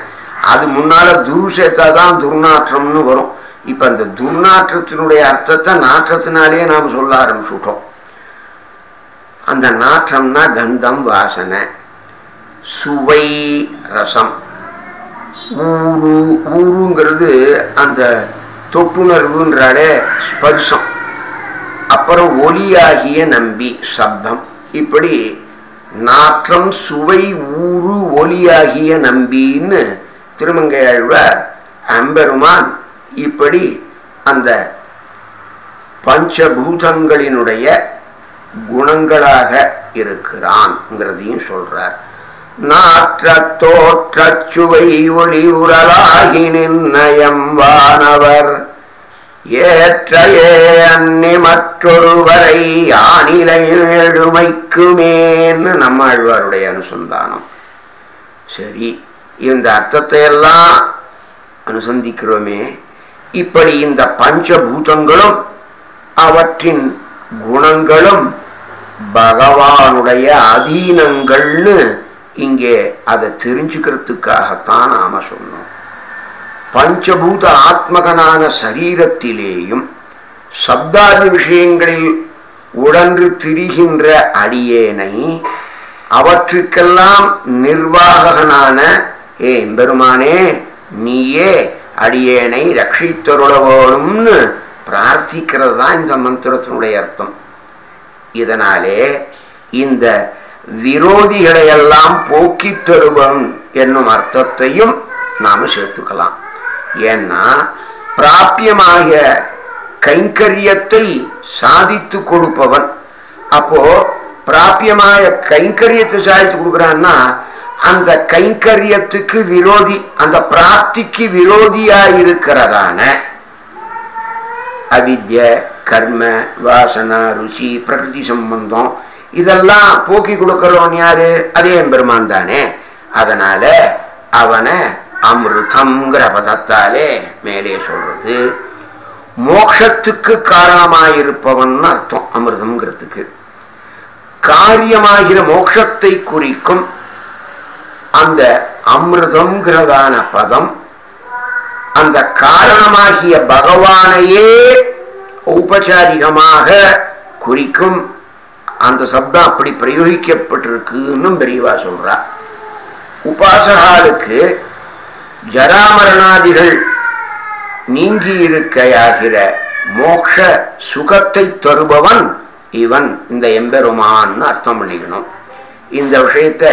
அது முன்னால் துரு சேர்த்தா தான் துர்நாற்றம்னு வரும். இப்போ அந்த துர்நாற்றத்தினுடைய அர்த்தத்தை நாற்றத்தினாலேயே நாம் சொல்ல ஆரம்பிச்சுட்டோம். அந்த நாற்றம்னா கந்தம் வாசனை. சுவை ரசம். ஊரு ஊருங்கிறது அந்த தொட்டுணர்வுன்றாலே ஸ்பர்சம். அப்புறம் ஒலியாகிய நம்பி சப்தம். இப்படி நாற்றம் சுவை ஊறு ஒலியாகிய நம்பின்னு திருமங்கையாழ்வார் அம்பெருமான் இப்படி அந்த பஞ்சபூதங்களினுடைய குணங்களாக இருக்கிறான்ங்கிறதையும் சொல்றார் சுவை ஒளி உரலாகி நிர்ணயம் வானவர். ஏற்றையே அன்னி மற்றொருவரை யானிலை எழுமைக்குமேன்னு நம்மாழ்வாருடைய அனுசந்தானம். சரி இந்த அர்த்தத்தை எல்லாம் அனுசந்திக்கிறோமே. இப்படி இந்த பஞ்சபூதங்களும் அவற்றின் குணங்களும் பகவானுடைய அதீனங்கள்னு இங்கே அதை தெரிஞ்சுக்கிறதுக்காகத்தான் நாம சொன்னோம். பஞ்சபூத ஆத்மகனான சரீரத்திலேயும் சப்தாதி விஷயங்களில் உடன்று திரிகின்ற அடியேனை அவற்றுக்கெல்லாம் நிர்வாகனான ஏ பெருமானே நீயே அடியேனை ரட்சித்தருள வேணும்னு பிரார்த்திக்கிறது தான் இந்த மந்திரத்தினுடைய அர்த்தம். இதனாலே இந்த விரோதிகளை எல்லாம் போக்கித் தருவன் என்னும் அர்த்தத்தையும் நாம் சேர்த்துக்கலாம். ஏன்னா பிராபியமாகிய கைங்கரியத்தை சாதித்து கொடுப்பவன். அப்போ பிராபியമായ கைங்கரியத்தை சாதித்து கொடுக்குறான்னா அந்த கைங்கரியத்துக்கு விரோதி அந்த பிராப்திக்கு விரோதியாக இருக்கிறதான அவித்ய கர்ம வாசனா ருசி பிரகிருதி சம்பந்தம் இதெல்லாம் போக்கி கொடுக்கிறவன் யாரு? அதே பெருமான் தானே. அதனால அவனை அமிர்தம்ங்கிற பதத்தாலே மேலே சொல்றது. மோக்ஷத்துக்கு காரணமாயிருப்பவன் அர்த்தம் அமிர்தம்ங்கிறதுக்கு. காரியமாகிற மோட்சத்தை குறிக்கும் அந்த அமிர்தம்ங்கிறதான பதம் அந்த காரணமாகிய பகவானையே ஔபச்சாரிகமாக குறிக்கும் அந்த சப்தம் அப்படி பிரயோகிக்கப்பட்டிருக்குன்னு பெரியவா சொல்றா. உபாசகாலுக்கு ஜராமரணாதிகள் நீங்கி இருக்கையாகிற மோக்ஷ சுகத்தை தருபவன் இவன் இந்த எம்பெருமான்னு அர்த்தம் பண்ணிக்கணும். இந்த விஷயத்த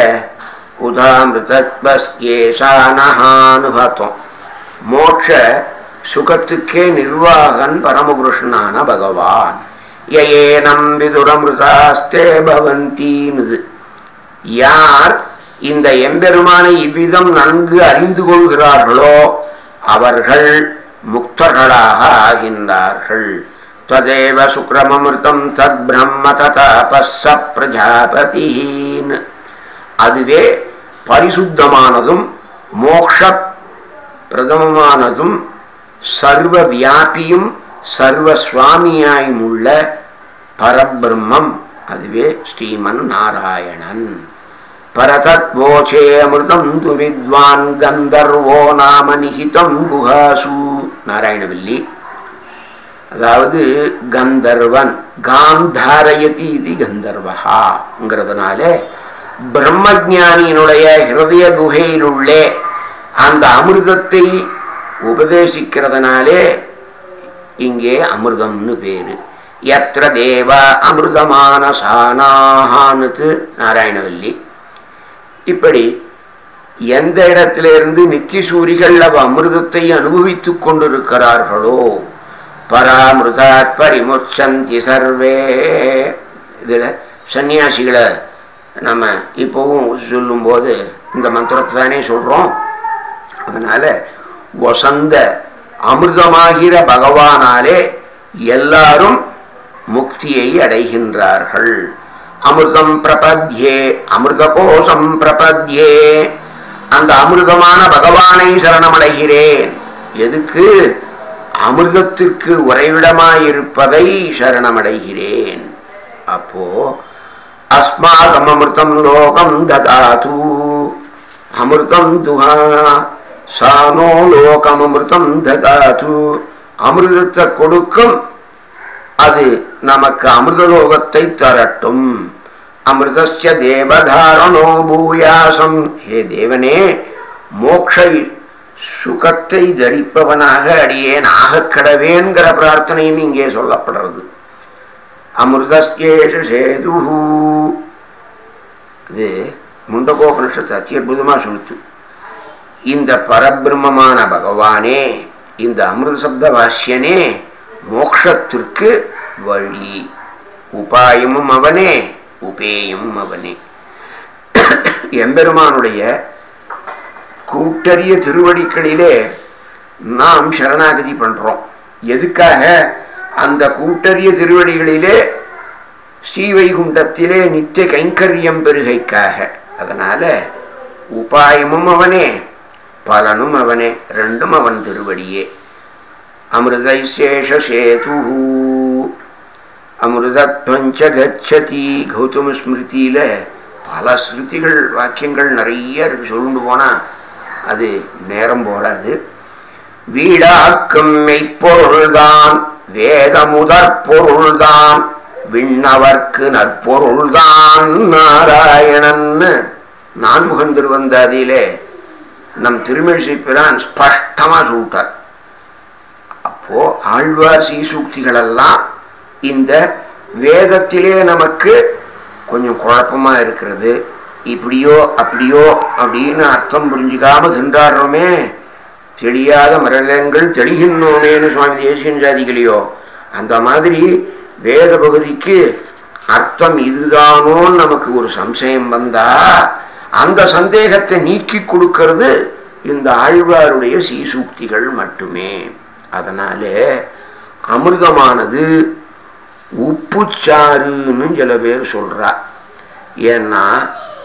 உதாமிருதத்பஸ்யேஷானஹான்னு பார்த்தோம் மோட்ச சுகத்துக்கே நிர்வாகன் பரமபுருஷனான பகவான். ஏனம் விதுரமிருதாஸ்தே பவந்தீனுது யார் இந்த எம்பெருமானை இவ்விதம் நன்கு அறிந்து கொள்கிறார்களோ அவர்கள் முக்தர்களாக ஆகின்றார்கள். ததேவ சுக்ரமமிருதம் தத் பிரம்ம ததபஸ்ஸ பிரஜாபதின்னு அதுவே பரிசுத்தமானதும் மோக்ஷ பிரதமமானதும் சர்வ வியாபியும் சர்வஸ்வாமியாயும் உள்ள பரபிரம்மம். அதுவே ஸ்ரீமன் நாராயணன். பரதத்வோச்சே அமிர்தம் து வித்வான் கந்தர்வோ நாம நிகிதம் குஹாசு. நாராயணவில்லி. அதாவது கந்தர்வன் காந்தாரயதி இது கந்தர்வஹாங்கிறதுனால பிரம்மஜானியினுடைய ஹிருதய குகையிலுள்ளே அந்த அமிர்தத்தை உபதேசிக்கிறதுனாலே இங்கே அமிர்தம்னு பேர். எத்திர தேவ அமிர்தமான சானாகான்னு நாராயணவல்லி. இப்படி எந்த இடத்திலிருந்து நித்திய சூரிகள் அவ அமிர்தத்தை அனுபவித்து கொண்டிருக்கிறார்களோ பராமிருதாத் பரிமுச்சந்தி சர்வே. இதில் சன்னியாசிகளை நம்ம இப்போவும் சொல்லும்போது இந்த மந்திரத்தை தானே சொல்கிறோம் அதனால் வசந்த அமிர்தமாகிற பகவானாலே எல்லாரும் முக்தியை அடைகின்றார்கள். அமிர்தம் பிரபத்யே அமிர்த கோஷம் பிரபத்யே. அந்த அமிர்தமான பகவானை சரணமடைகிறேன். எதுக்கு? அமிர்தத்திற்கு உறைவிடமாயிருப்பதை சரணமடைகிறேன். அப்போ அஸ்மாகம் அமிர்தம் லோகம் ததாது. அமிர்தம் துஹா சானோ லோகம் அமிர்தம் ததாது. அமிர்தத்தை கொடுக்கும். அது நமக்கு அமிர்தலோகத்தை தரட்டும். அமிர்தஸ்ய தேவதாரணோ பூயாசம். ஹே தேவனே மோக்ஷ சுகத்தை தரிப்பவனாக அடியேன் ஆகக்கடவேங்கிற பிரார்த்தனையும் இங்கே சொல்லப்படுறது. அமிர்தஸ்யேஷ சேது இது முண்டகோபனிஷத்து அத்தி அற்புதமாக சொல்லுத்து இந்த பரபிரம்மமான பகவானே இந்த அமிர்த சப்த வாஷ்யனே மோக்ஷத்திற்கு வழி. உபாயமும் அவனே உபேயமும் அவனே. எம்பெருமானுடைய கூட்டறிய திருவடிகளிலே நாம் சரணாகதி பண்ணுறோம் எதுக்காக? அந்த கூட்டறிய திருவடிகளிலே ஸ்ரீவைகுண்டத்திலே நித்திய கைங்கரியம் பெருகைக்காக. அதனால் உபாயமும் அவனே பலனும் அவனே ரெண்டும் அவன் திருவடியே அமிர்தைசேஷேது அமிர்தத்வஞ்ச கச்சதி கௌதம ஸ்மிருதியில் பல ஸ்ருதிகள் வாக்கியங்கள் நிறைய இருக்கு. சொல்லுண்டு போனால் அது நேரம் போடாது வீடாக்கும் மெய்ப்பொருள்தான் வேத முதற் பொருள்தான் விண்ணவர்க்கு நற்பொருள்தான். நாராயணன்னு நான்முகன் திருவந்தாதியிலே நம் திருமிழிசை பிரான் ஸ்பஷ்டமாக சொல்லிட்டார். அப்போ ஆழ்வார் சீசூக்திகளெல்லாம் இந்த வேதத்திலே நமக்கு கொஞ்சம் குழப்பமாக இருக்கிறது. இப்படியோ அப்படியோ அப்படின்னு அர்த்தம் புரிஞ்சுக்காம தின்றாடுறோமே தெளியாத மரலங்கள் தெளிகின்றோமேன்னு சுவாமி தேசியன் ஜாதிகளையோ. அந்த மாதிரி வேத பகுதிக்கு அர்த்தம் இதுதானோன்னு நமக்கு ஒரு சம்சயம் வந்தா அந்த சந்தேகத்தை நீக்கி கொடுக்கறது இந்த ஆழ்வாருடைய சீசூக்திகள் மட்டுமே. அதனாலே அமிர்தமானது உப்புச்சாருன்னு சில பேர் சொல்கிறா ஏன்னா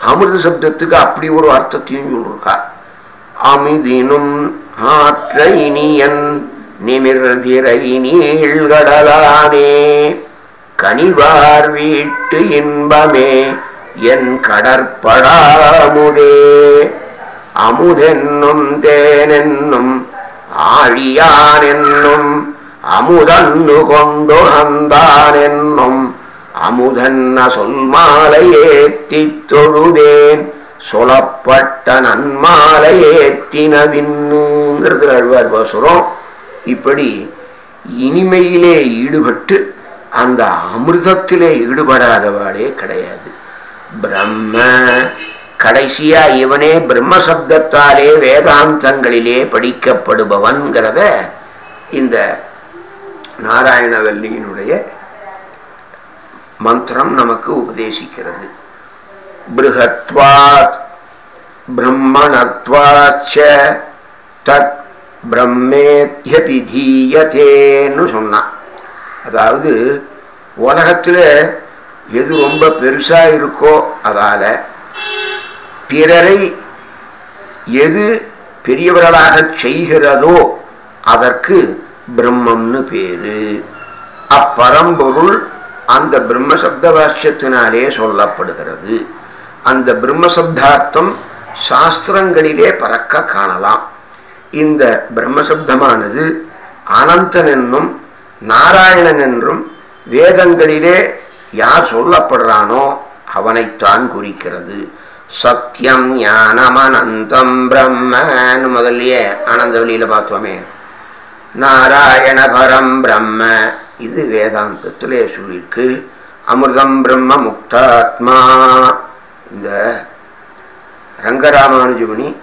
அமிர்த சப்தத்துக்கு அப்படி ஒரு அர்த்தத்தையும் சொல்லிருக்கா அமிதினும் ஆற்ற இனியன் நிமிர்திரை நீழ்கடலானே கனிவார் வீட்டு இன்பமே என் கடற்படாமுதே. அமுதென்னும் தேனென்னும் ஆழியானென்னும் அமுதன்னு கொண்டு அந்தானென்னும் அமுதன்ன சொல் மாலை ஏத்தி தொழுதேன் சொலப்பட்ட நன்மாலை ஏத்தினவின்னுங்கிறது அழ்வார் பாசுரம் இப்படி இனிமையிலே ஈடுபட்டு அந்த அமிர்தத்திலே ஈடுபடாதவாளே கிடையாது. பிரம்ம. கடைசியா இவனே பிரம்ம சப்தத்தாலே வேதாந்தங்களிலே படிக்கப்படுபவன்கிறத இந்த நாராயணவல்லியினுடைய மந்திரம் நமக்கு உபதேசிக்கிறது. பிருகத்வாத் பிரம்மணத்வாச்ச தத் பிரம்மேத்யபிதீயத்தேன்னு சொன்னான். அதாவது உலகத்தில் எது ரொம்ப பெருசாக இருக்கோ அதால் பிறரை எது பெரியவர்களாக செய்கிறதோ அதற்கு பிரம்மம்னு பேரு. அப்பரம்பொருள் அந்த பிரம்ம சப்த சொல்லப்படுகிறது. அந்த பிரம்ம சப்தார்த்தம் சாஸ்திரங்களிலே பறக்க காணலாம். இந்த பிரம்மசப்தமானது அனந்தன் என்னும் நாராயணன் என்றும் வேதங்களிலே யார் சொல்லப்படுறானோ அவனைத்தான் குறிக்கிறது. சத்தியம் ஞானம் அனந்தம் பிரம்மன்னு முதல்லயே ஆனந்த வழியில பார்த்தோமே. நாராயண பரம் பிரம்ம. இது வேதாந்தத்திலே சொல்லியிருக்கு அமிர்தம் பிரம்ம முக்தாத்மா இந்த ரங்கராமானுஜமுனி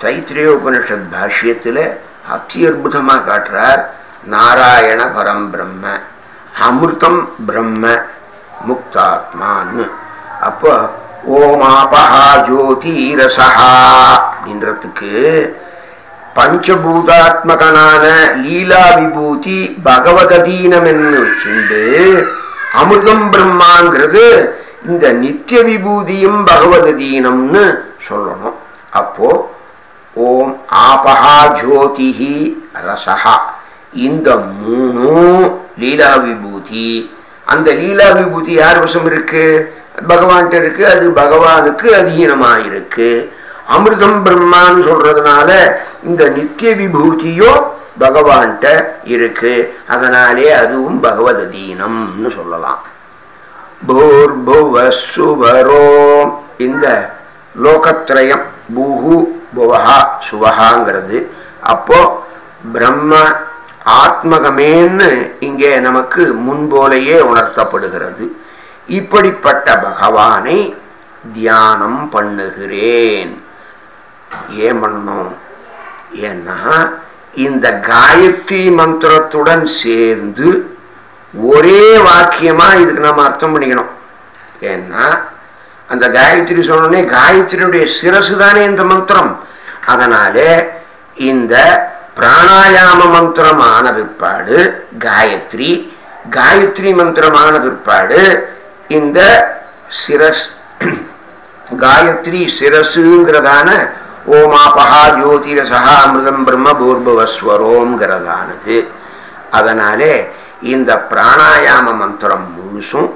தைத்திரிய உபனிஷத் பாஷ்யத்தில் அத்தி அற்புதமாக காட்டுறார். நாராயண பரம் பிரம்ம. அமிர்தம் பிரம்ம. முக்தாத்மான்னு அப்போ ஓமாபஹா ஜோதிரசஹா அப்படின்றதுக்கு பஞ்சபூதாத்மகனான லீலா விபூதி பகவததீனமென்னு வச்சுண்டு அமிர்தம் பிரம்மாங்கிறது இந்த நித்திய விபூதியும் பகவததீனம்னு சொல்லணும். அப்போ ஓம் ஆபஹா ஜோதிஹி ரசஹா. இந்த மூணும் லீலா விபூதி அந்த லீலா விபூதி யார் வசம் இருக்கு? பகவான்கிட்ட இருக்கு அது பகவானுக்கு அதீனமா இருக்கு அமிர்தம் பிரம்மான்னு சொல்றதுனால இந்த நித்திய விபூதியோ பகவான்கிட்ட இருக்கு. அதனாலே அதுவும் பகவத் அதீனம்னு சொல்லலாம். பூர்புவசுவரோ இந்த லோகத்ரயம் பூஹு புவஹா சுவஹாங்கிறது. அப்போ பிரம்ம ஆத்மகமேன்னு இங்கே நமக்கு முன்போலையே உணர்த்தப்படுகிறது. இப்படிப்பட்ட பகவானை தியானம் பண்ணுகிறேன். ஏன் பண்ணணும்? ஏன்னா இந்த காயத்ரி மந்திரத்துடன் சேர்ந்து ஒரே வாக்கியமா இதுக்கு நம்ம அர்த்தம் பண்ணிக்கணும். ஏன்னா அந்த காயத்ரி சொன்னோடனே காயத்ரியுடைய சிரசு தானே இந்த மந்திரம். அதனால இந்த பிராணாயாம மந்திரமான பிற்பாடு காயத்ரி காயத்ரி மந்திரமான பிற்பாடு இந்த சிரஸ் காயத்ரி சிரசுங்கிறதான ஓமாபஹா ஜோதிரசா அமிர்தம் பிரம்ம பூர்பவஸ்வரோங்கிறதானது. அதனாலே இந்த பிராணாயாம மந்திரம் முழுசும்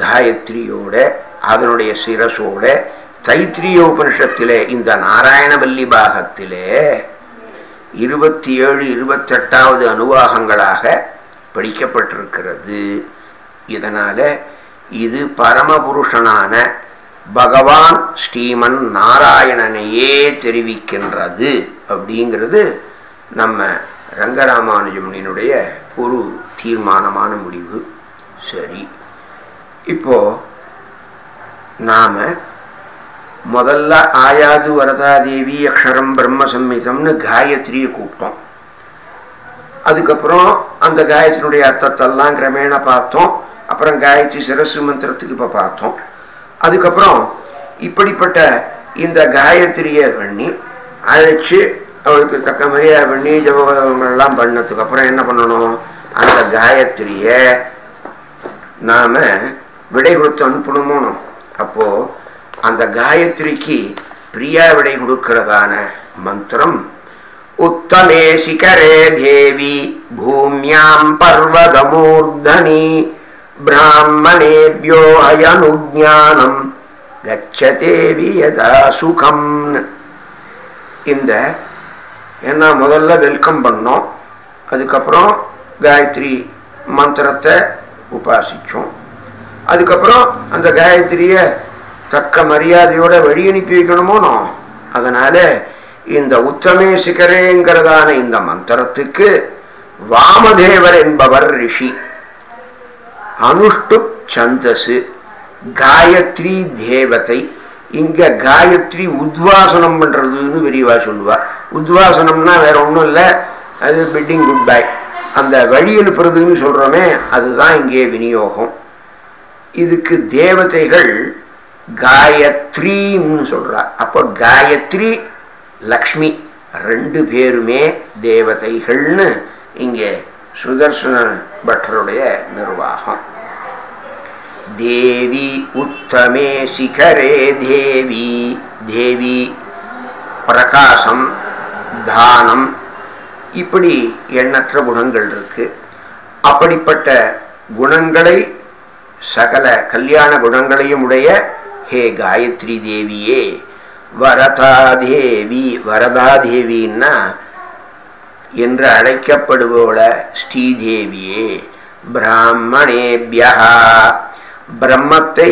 காயத்ரியோட அதனுடைய சிரசோட தைத்திரிய உபனிஷத்திலே இந்த நாராயணவல்லி பாகத்திலே இருபத்தி ஏழு இருபத்தெட்டாவது அனுவாகங்களாக படிக்கப்பட்டிருக்கிறது. இதனால் இது பரமபுருஷனான பகவான் ஸ்ரீமன் நாராயணனையே தெரிவிக்கின்றது அப்படிங்கிறது நம்ம ரங்கராமானுஜமனினுடைய ஒரு தீர்மானமான முடிவு. சரி. இப்போ நாம் முதல்ல ஆயாது வரதாதேவி அக்ஷரம் பிரம்ம சம்மிதம்னு காயத்ரியை கூப்பிட்டோம். அதுக்கப்புறம் அந்த காயத்தினுடைய அர்த்தத்தெல்லாம் கிரமேண பார்த்தோம். அப்புறம் காயத்ரி சிரசு மந்திரத்துக்கு இப்போ பார்த்தோம். அதுக்கப்புறம் இப்படிப்பட்ட இந்த காயத்ரியை பண்ணி அழைச்சி அவளுக்கு தக்க மரியாதை பண்ணி ஜபங்கள்லாம் பண்ணதுக்கு அப்புறம் என்ன பண்ணணும்? அந்த காயத்ரியை நாம விடை கொடுத்து அனுப்பணுமோனோ. அப்போ அந்த காயத்ரிக்கு பிரியா விடை கொடுக்கிறதான மந்திரம் உத்தமே சிகரே தேவி பூமியாம் பர்வதமூர்தனி பிராமணேபியோ அயனுஜானம் கச்சதேவி யதா சுகம் இந்த என்ன முதல்ல வெல்கம் பண்ணோம் அதுக்கப்புறம் காயத்ரி மந்திரத்தை உபாசிச்சோம். அதுக்கப்புறம் அந்த காயத்ரியை தக்க மரியாதையோட வழி அனுப்பி வைக்கணுமோனோ அதனால இந்த உத்தமே சிகரேங்கிறதான இந்த மந்திரத்துக்கு வாமதேவர் என்பவர் ரிஷி. அனுஷ்டு சந்தசு காயத்ரி தேவதை இங்க காயத்ரி உத்வாசனம் பண்றதுன்னு விரிவா சொல்லுவா. உத்வாசனம்னா வேற ஒன்றும் இல்லை அது பிட்டிங் குட் பை அந்த வழி அனுப்புறதுன்னு சொல்கிறோமே அதுதான் இங்கே விநியோகம். இதுக்கு தேவதைகள் காயத்ரின்னு சொல்கிறார் அப்போ காயத்ரி லக்ஷ்மி ரெண்டு பேருமே தேவதைகள்னு இங்கே சுதர்சன பட்டருடைய நிர்வாகம். தேவி உத்தமே சிகரே தேவி தேவி பிரகாசம் தானம் இப்படி எண்ணற்ற குணங்கள் இருக்கு. அப்படிப்பட்ட குணங்களை சகல கல்யாண குணங்களையும் உடைய ஹே காயத்ரி தேவியே வரதா தேவி வரதா தேவின்னா என்று அழைக்கப்படுபவள ஸ்ரீதேவியே பிராமணேபியா பிரம்மத்தை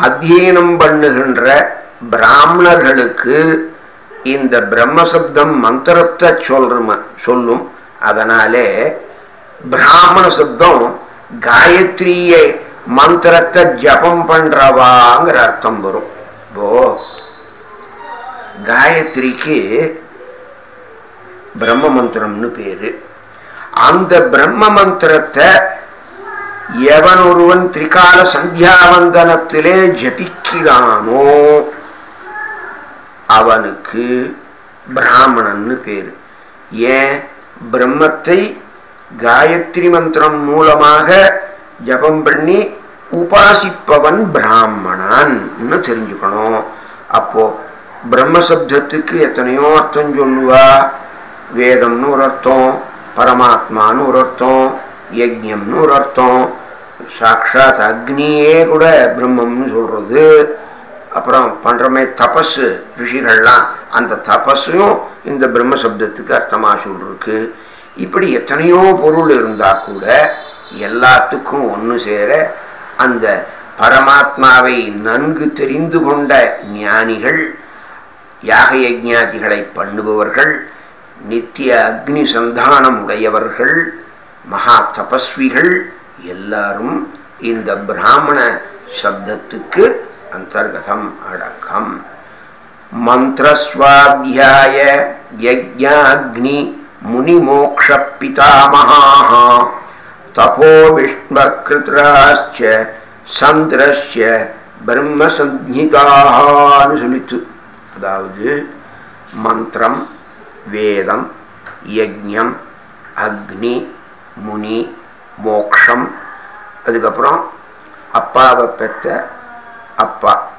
அத்தியனம் பண்ணுகின்ற பிராமணர்களுக்கு இந்த பிரம்மசப்தம் மந்திரத்தை சொல்ற சொல்லும் அதனாலே பிராமண சப்தம் காயத்ரியை மந்திரத்தை ஜபம் பண்றவாங்கிற அர்த்தம் வரும். இப்போ காயத்ரிக்கு பிரம்ம மந்திரம்னு பேரு. அந்த பிரம்ம மந்திரத்தை எவன் ஒருவன் திரிகால சந்தியாவந்தனத்திலே ஜபிக்கிறானோ அவனுக்கு பிராமணன்னு பேரு. ஏன்? பிரம்மத்தை காயத்ரி மந்திரம் மூலமாக ஜபம் பண்ணி உபாசிப்பவன் பிராமணான்னு தெரிஞ்சுக்கணும். அப்போ பிரம்மசப்தத்துக்கு எத்தனையோ அர்த்தம் சொல்லுவா? வேதம்னு ஒரு அர்த்தம் பரமாத்மான்னு ஒரு அர்த்தம் யஜ்யம்னு ஒரு அர்த்தம் சாட்சாத் அக்னியே கூட பிரம்மம்னு சொல்கிறது அப்புறம் பண்ணுறமே தபஸு ரிஷிகள்லாம் அந்த தபஸையும் இந்த பிரம்மசப்தத்துக்கு அர்த்தமாக சொல்லிருக்கு இப்படி எத்தனையோ பொருள் இருந்தால் கூட எல்லாத்துக்கும் ஒன்று சேர அந்த பரமாத்மாவை நன்கு தெரிந்து கொண்ட ஞானிகள் யாக யஜாதிகளை பண்ணுபவர்கள் நித்திய அக்னி சந்தானம் உடையவர்கள் மகா தபஸ்விகள் எல்லாரும் இந்த பிராமண சப்தத்துக்கு அந்தர்கதம் அடக்கம். மந்திரஸ்வாத்தியாய யஜ்யாக்னி முனிமோக்ஷ பிதாமகா தபோ விஷ்மகிருத்ராச்ச சந்திரஸ்ய பிரம்மசஞ்சிதான்னு சொல்லித்து அதாவது மந்திரம் வேதம் யஜ்ஞம் அக்னி முனி மோக்ஷம் அதுக்கப்புறம் அப்பாவை பெற்ற அப்பா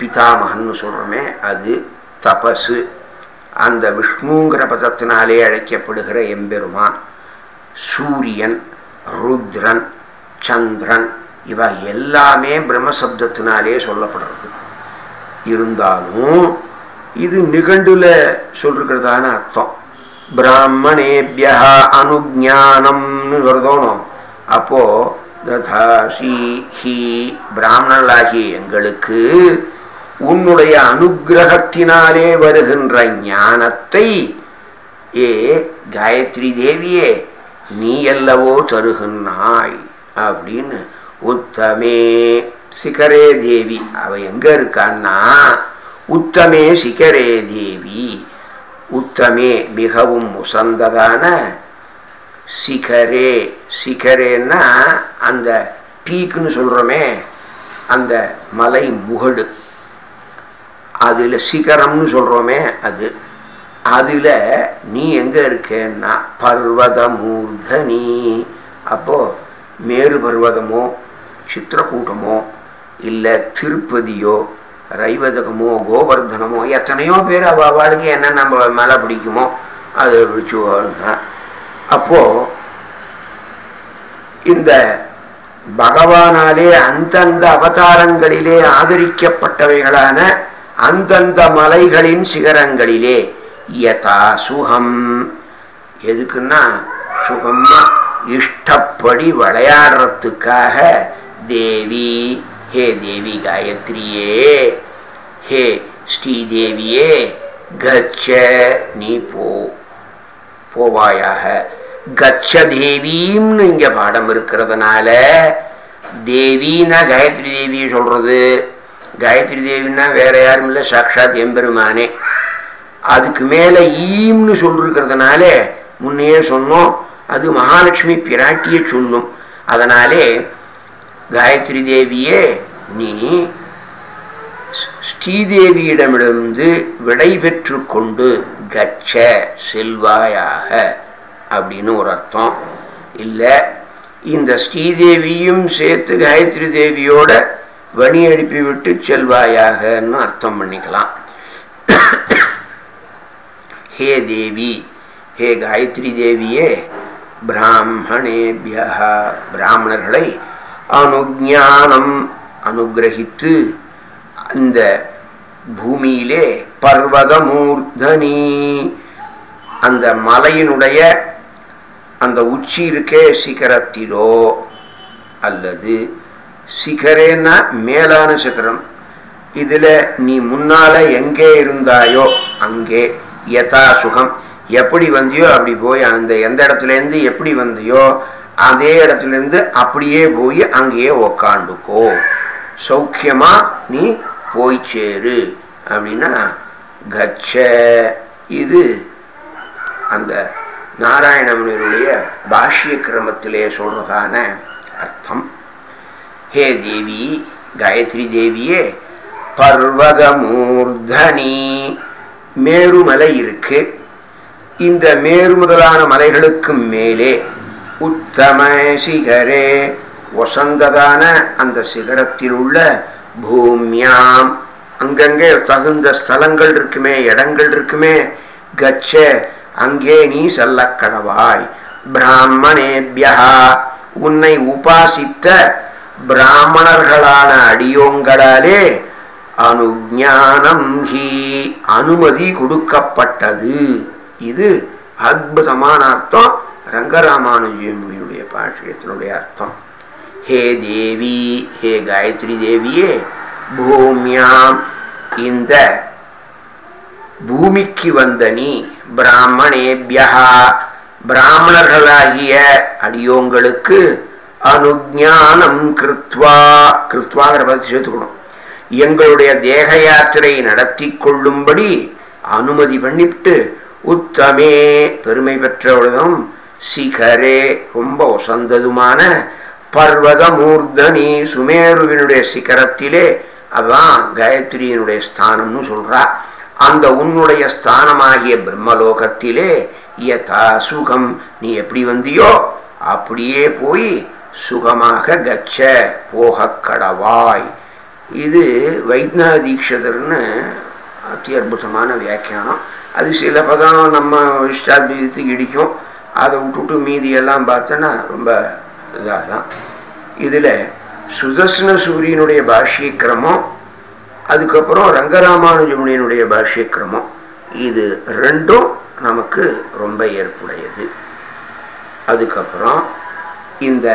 பிதாமகன்னு சொல்கிறோமே அது தபசு. அந்த விஷ்ணுங்கிற பதத்தினாலே அழைக்கப்படுகிற எம்பெருமான் சூரியன் ருத்ரன் சந்திரன் இவ எல்லாமே பிரம்மசப்தத்தினாலே சொல்லப்படுறது. இருந்தாலும் இது நிகண்டுல சொல்லிருக்கிறதான அர்த்தம். பிராமணேபியா அனுஜானம்னு வருதோனும் அப்போ ததாசி ஹி பிராமணர்களாகி எங்களுக்கு உன்னுடைய அனுகிரகத்தினாலே வருகின்ற ஞானத்தை ஏ காயத்ரி தேவியே நீ அல்லவோ தருகின்றாய் அப்படின்னு உத்தமே சிகரே தேவி. அவ எங்க இருக்கான்னா? உத்தமே சிகரே தேவி. உத்தமே மிகவும் உசந்ததான சிகரே. சிகரேன்னா அந்த பீக்குன்னு சொல்கிறோமே அந்த மலை முகடு. அதில் சிகரம்னு சொல்கிறோமே அது. அதில் நீ எங்கே இருக்கேன்னா பர்வத மூர்தனி அப்போது மேரு பர்வதமோ சித்திரக்கூட்டமோ இல்லை திருப்பதியோ ரைவதகமோ கோவர்தனமோ எத்தனையோ பேர் அவளுக்கு என்ன நம்ம மேலே பிடிக்குமோ அதை பிடிச்சுவோன்னா அப்போது இந்த பகவானாலே அந்தந்த அவதாரங்களிலே ஆதரிக்கப்பட்டவைகளான அந்தந்த மலைகளின் சிகரங்களிலே யதா சுகம். எதுக்குன்னா சுகமா இஷ்டப்படி விளையாடுறதுக்காக தேவி ஹே தேவி காயத்ரியே ஹே ஸ்ரீதேவியே கச்ச நீ போ. போவாயாக. கச்ச தேவீம்னு இங்க பாடம் இருக்கிறதுனால தேவின்னா காயத்ரி தேவியை சொல்றது. காயத்ரி தேவின்னா வேற யாரும் இல்லை சாட்சாத் எம்பெருமானே. அதுக்கு மேலே ஈம்னு சொல்லிருக்கிறதுனால முன்னையே சொன்னோம். அது மகாலட்சுமி பிராட்டியை சொல்லும். அதனாலே காயத்ரி தேவியே நீ ஸ்ரீதேவியிடமிருந்து விடை பெற்று கொண்டு கச்ச செல்வாயாக அப்படின்னு ஒரு அர்த்தம். இல்லை இந்த ஸ்ரீதேவியும் சேர்த்து காயத்ரி தேவியோட வணி அனுப்பிவிட்டு செல்வாயாகன்னு அர்த்தம் பண்ணிக்கலாம். ஹே தேவி ஹே காயத்ரி தேவியே பிராமணேபியா பிராமணர்களை அனுஜானம் அனுகிரகித்து அந்த பூமியிலே பர்வதமூர்தனி அந்த மலையினுடைய அந்த உச்சி இருக்கே சிகரத்திலோ அல்லது சிகரேன்னா மேலான சிகரம் இதில் நீ முன்னால எங்கே இருந்தாயோ அங்கே யதா சுகம். எப்படி வந்தியோ அப்படி போய் அந்த எந்த இடத்துலேருந்து எப்படி வந்தியோ அதே இடத்துலேருந்து அப்படியே போய் அங்கேயே உக்காண்டுக்கோ சௌக்கியமா நீ போய் சேரு. அப்படின்னா கச்ச. இது அந்த நாராயணமுனியருடைய பாஷ்ய கிரமத்திலே சொல்கிறதான அர்த்தம். ஹே தேவி காயத்ரி தேவியே பர்வதமூர்தனி மேருமலை இருக்கு. இந்த மேரு முதலான மலைகளுக்கு மேலே உத்தம சிகரே வசந்ததான அந்த சிகரத்தில் உள்ள பூமியாம். அங்கங்கே தகுந்த ஸ்தலங்கள் இருக்குமே இடங்கள் இருக்குமே. கச்ச அங்கே நீ செல்ல கடவாய். பிராமணேபியா உன்னை உபாசித்த பிராமணர்களான அடியோங்களாலே அனுஜானம் ஹி. அனுமதி கொடுக்கப்பட்டது. இது அற்புதமான அர்த்தம் ரங்கராமானுஜியனுடைய பாஷ்யத்தினுடைய அர்த்தம். ஹே தேவி ஹே காயத்ரி தேவியே பூமியாம். இந்த பூமிக்கு வந்த நீ பிராமணேபியா. பிராமணர்களாகிய அடியோங்களுக்கு அனுஜானம் கிருத்வா. கிருத்வாங்கிற பதத்தை சேர்த்துக்கணும். எங்களுடைய தேக யாத்திரை நடத்தி கொள்ளும்படி அனுமதி பண்ணிவிட்டு உத்தமே பெருமை பெற்றவளும் சிகரே ரொம்ப உசந்ததுமான பர்வத மூர்தனி சுமேருவினுடைய சிகரத்திலே அதான் காயத்ரியினுடைய ஸ்தானம்னு சொல்றா. அந்த உன்னுடைய ஸ்தானமாகிய பிரம்மலோகத்திலே யதா சுகம் நீ எப்படி வந்தியோ அப்படியே போய் சுகமாக கச்ச போக கடவாய். இது வைத்நாத தீட்சதர்னு அதி அற்புதமான வியாக்கியானம். அது சில பதம் நம்ம இஷ்டாத்வீதத்துக்கு இடிக்கும். அதை விட்டுட்டு மீதியெல்லாம் பார்த்தோன்னா ரொம்ப இதாக தான் இதில் சுதர்சன சூரியனுடைய பாஷ்யக்கிரமம் அதுக்கப்புறம் ரங்கராமானுஜமுனியனுடைய பாஷ்யக்கிரமம் இது ரெண்டும் நமக்கு ரொம்ப ஏற்புடையது. அதுக்கப்புறம் இந்த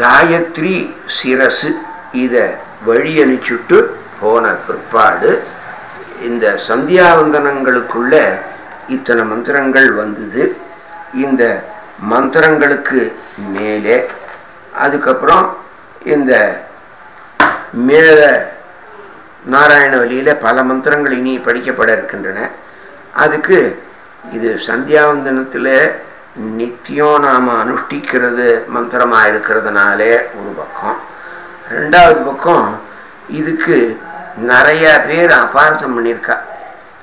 காயத்ரி சிரசு இதை வழி அனுப்பிச்சுட்டு போன பிற்பாடு இந்த சந்தியாவந்தனங்களுக்குள்ள இத்தனை மந்திரங்கள் வந்தது. இந்த மந்திரங்களுக்கு மேலே அதுக்கப்புறம் இந்த மேலே நாராயண வழியில் பல மந்திரங்கள் இனி படிக்கப்பட இருக்கின்றன. அதுக்கு இது சந்தியாவந்தனத்தில் நித்தியம் நாம் அனுஷ்டிக்கிறது மந்திரமாக இருக்கிறதுனாலே ஒரு பக்கம். ரெண்டாவது பக்கம் இதுக்கு நிறைய பேர் அபார்த்தம் பண்ணியிருக்கா.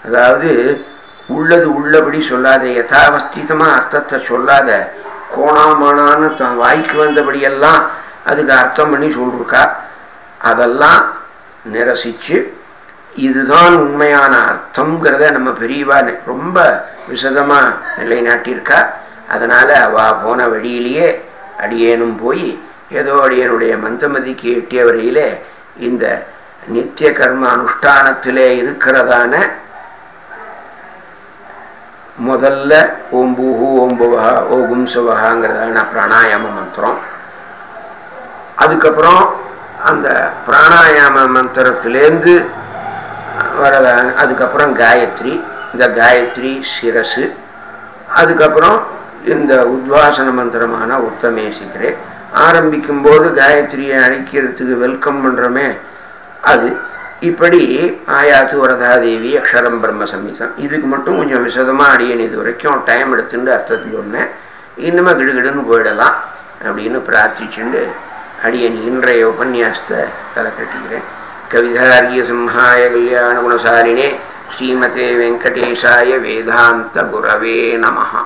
அதாவது உள்ளது உள்ளபடி சொல்லாத யதாவஸ்திதமாக அர்த்தத்தை சொல்லாத கோணாமானான்னு தான் வாய்க்கு வந்தபடியெல்லாம் அதுக்கு அர்த்தம் பண்ணி சொல்லிருக்கா. அதெல்லாம் நிரசித்து இதுதான் உண்மையான அர்த்தங்கிறத நம்ம பெரியவா ரொம்ப விசதமாக நிலைநாட்டியிருக்கா. அதனால் அவள் போன வழியிலேயே அடியேனும் போய் ஏதோ அடியனுடைய மந்தமதிக்கு எட்டிய வரையிலே இந்த நித்திய கர்ம அனுஷ்டானத்திலே இருக்கிறதான முதல்ல ஓம்பூஹு ஓம்புவா ஓகும் சுவகாங்கிறதான பிராணாயாம மந்திரம். அதுக்கப்புறம் அந்த பிராணாயாம மந்திரத்திலேருந்து வரதான அதுக்கப்புறம் காயத்ரி இந்த காயத்ரி சிரசு அதுக்கப்புறம் இந்த உத்வாசன மந்திரமான உத்தமேசிக்கிறேன். ஆரம்பிக்கும் போது காயத்ரியை அழைக்கிறதுக்கு வெல்கம் பண்ணுறோமே அது இப்படி ஆயாத்து வரதாதேவி அக்ஷரம் பிரம்ம சம்மிசம். இதுக்கு மட்டும் கொஞ்சம் விசதமாக அடியன் இது வரைக்கும் டைம் எடுத்துட்டு அர்த்தத்தில் சொன்னேன். இன்னுமே கிடுகிடுன்னு போயிடலாம் அப்படின்னு பிரார்த்திச்சுண்டு அடியன் இன்றைய உபன்யாசத்தை தலை கட்டிக்கிறேன் கவிதாரிய சிம்ஹாய கல்யாண குணசாரினே ஸ்ரீமதே வெங்கடேஷாய வேதாந்த குரவே நமஹா.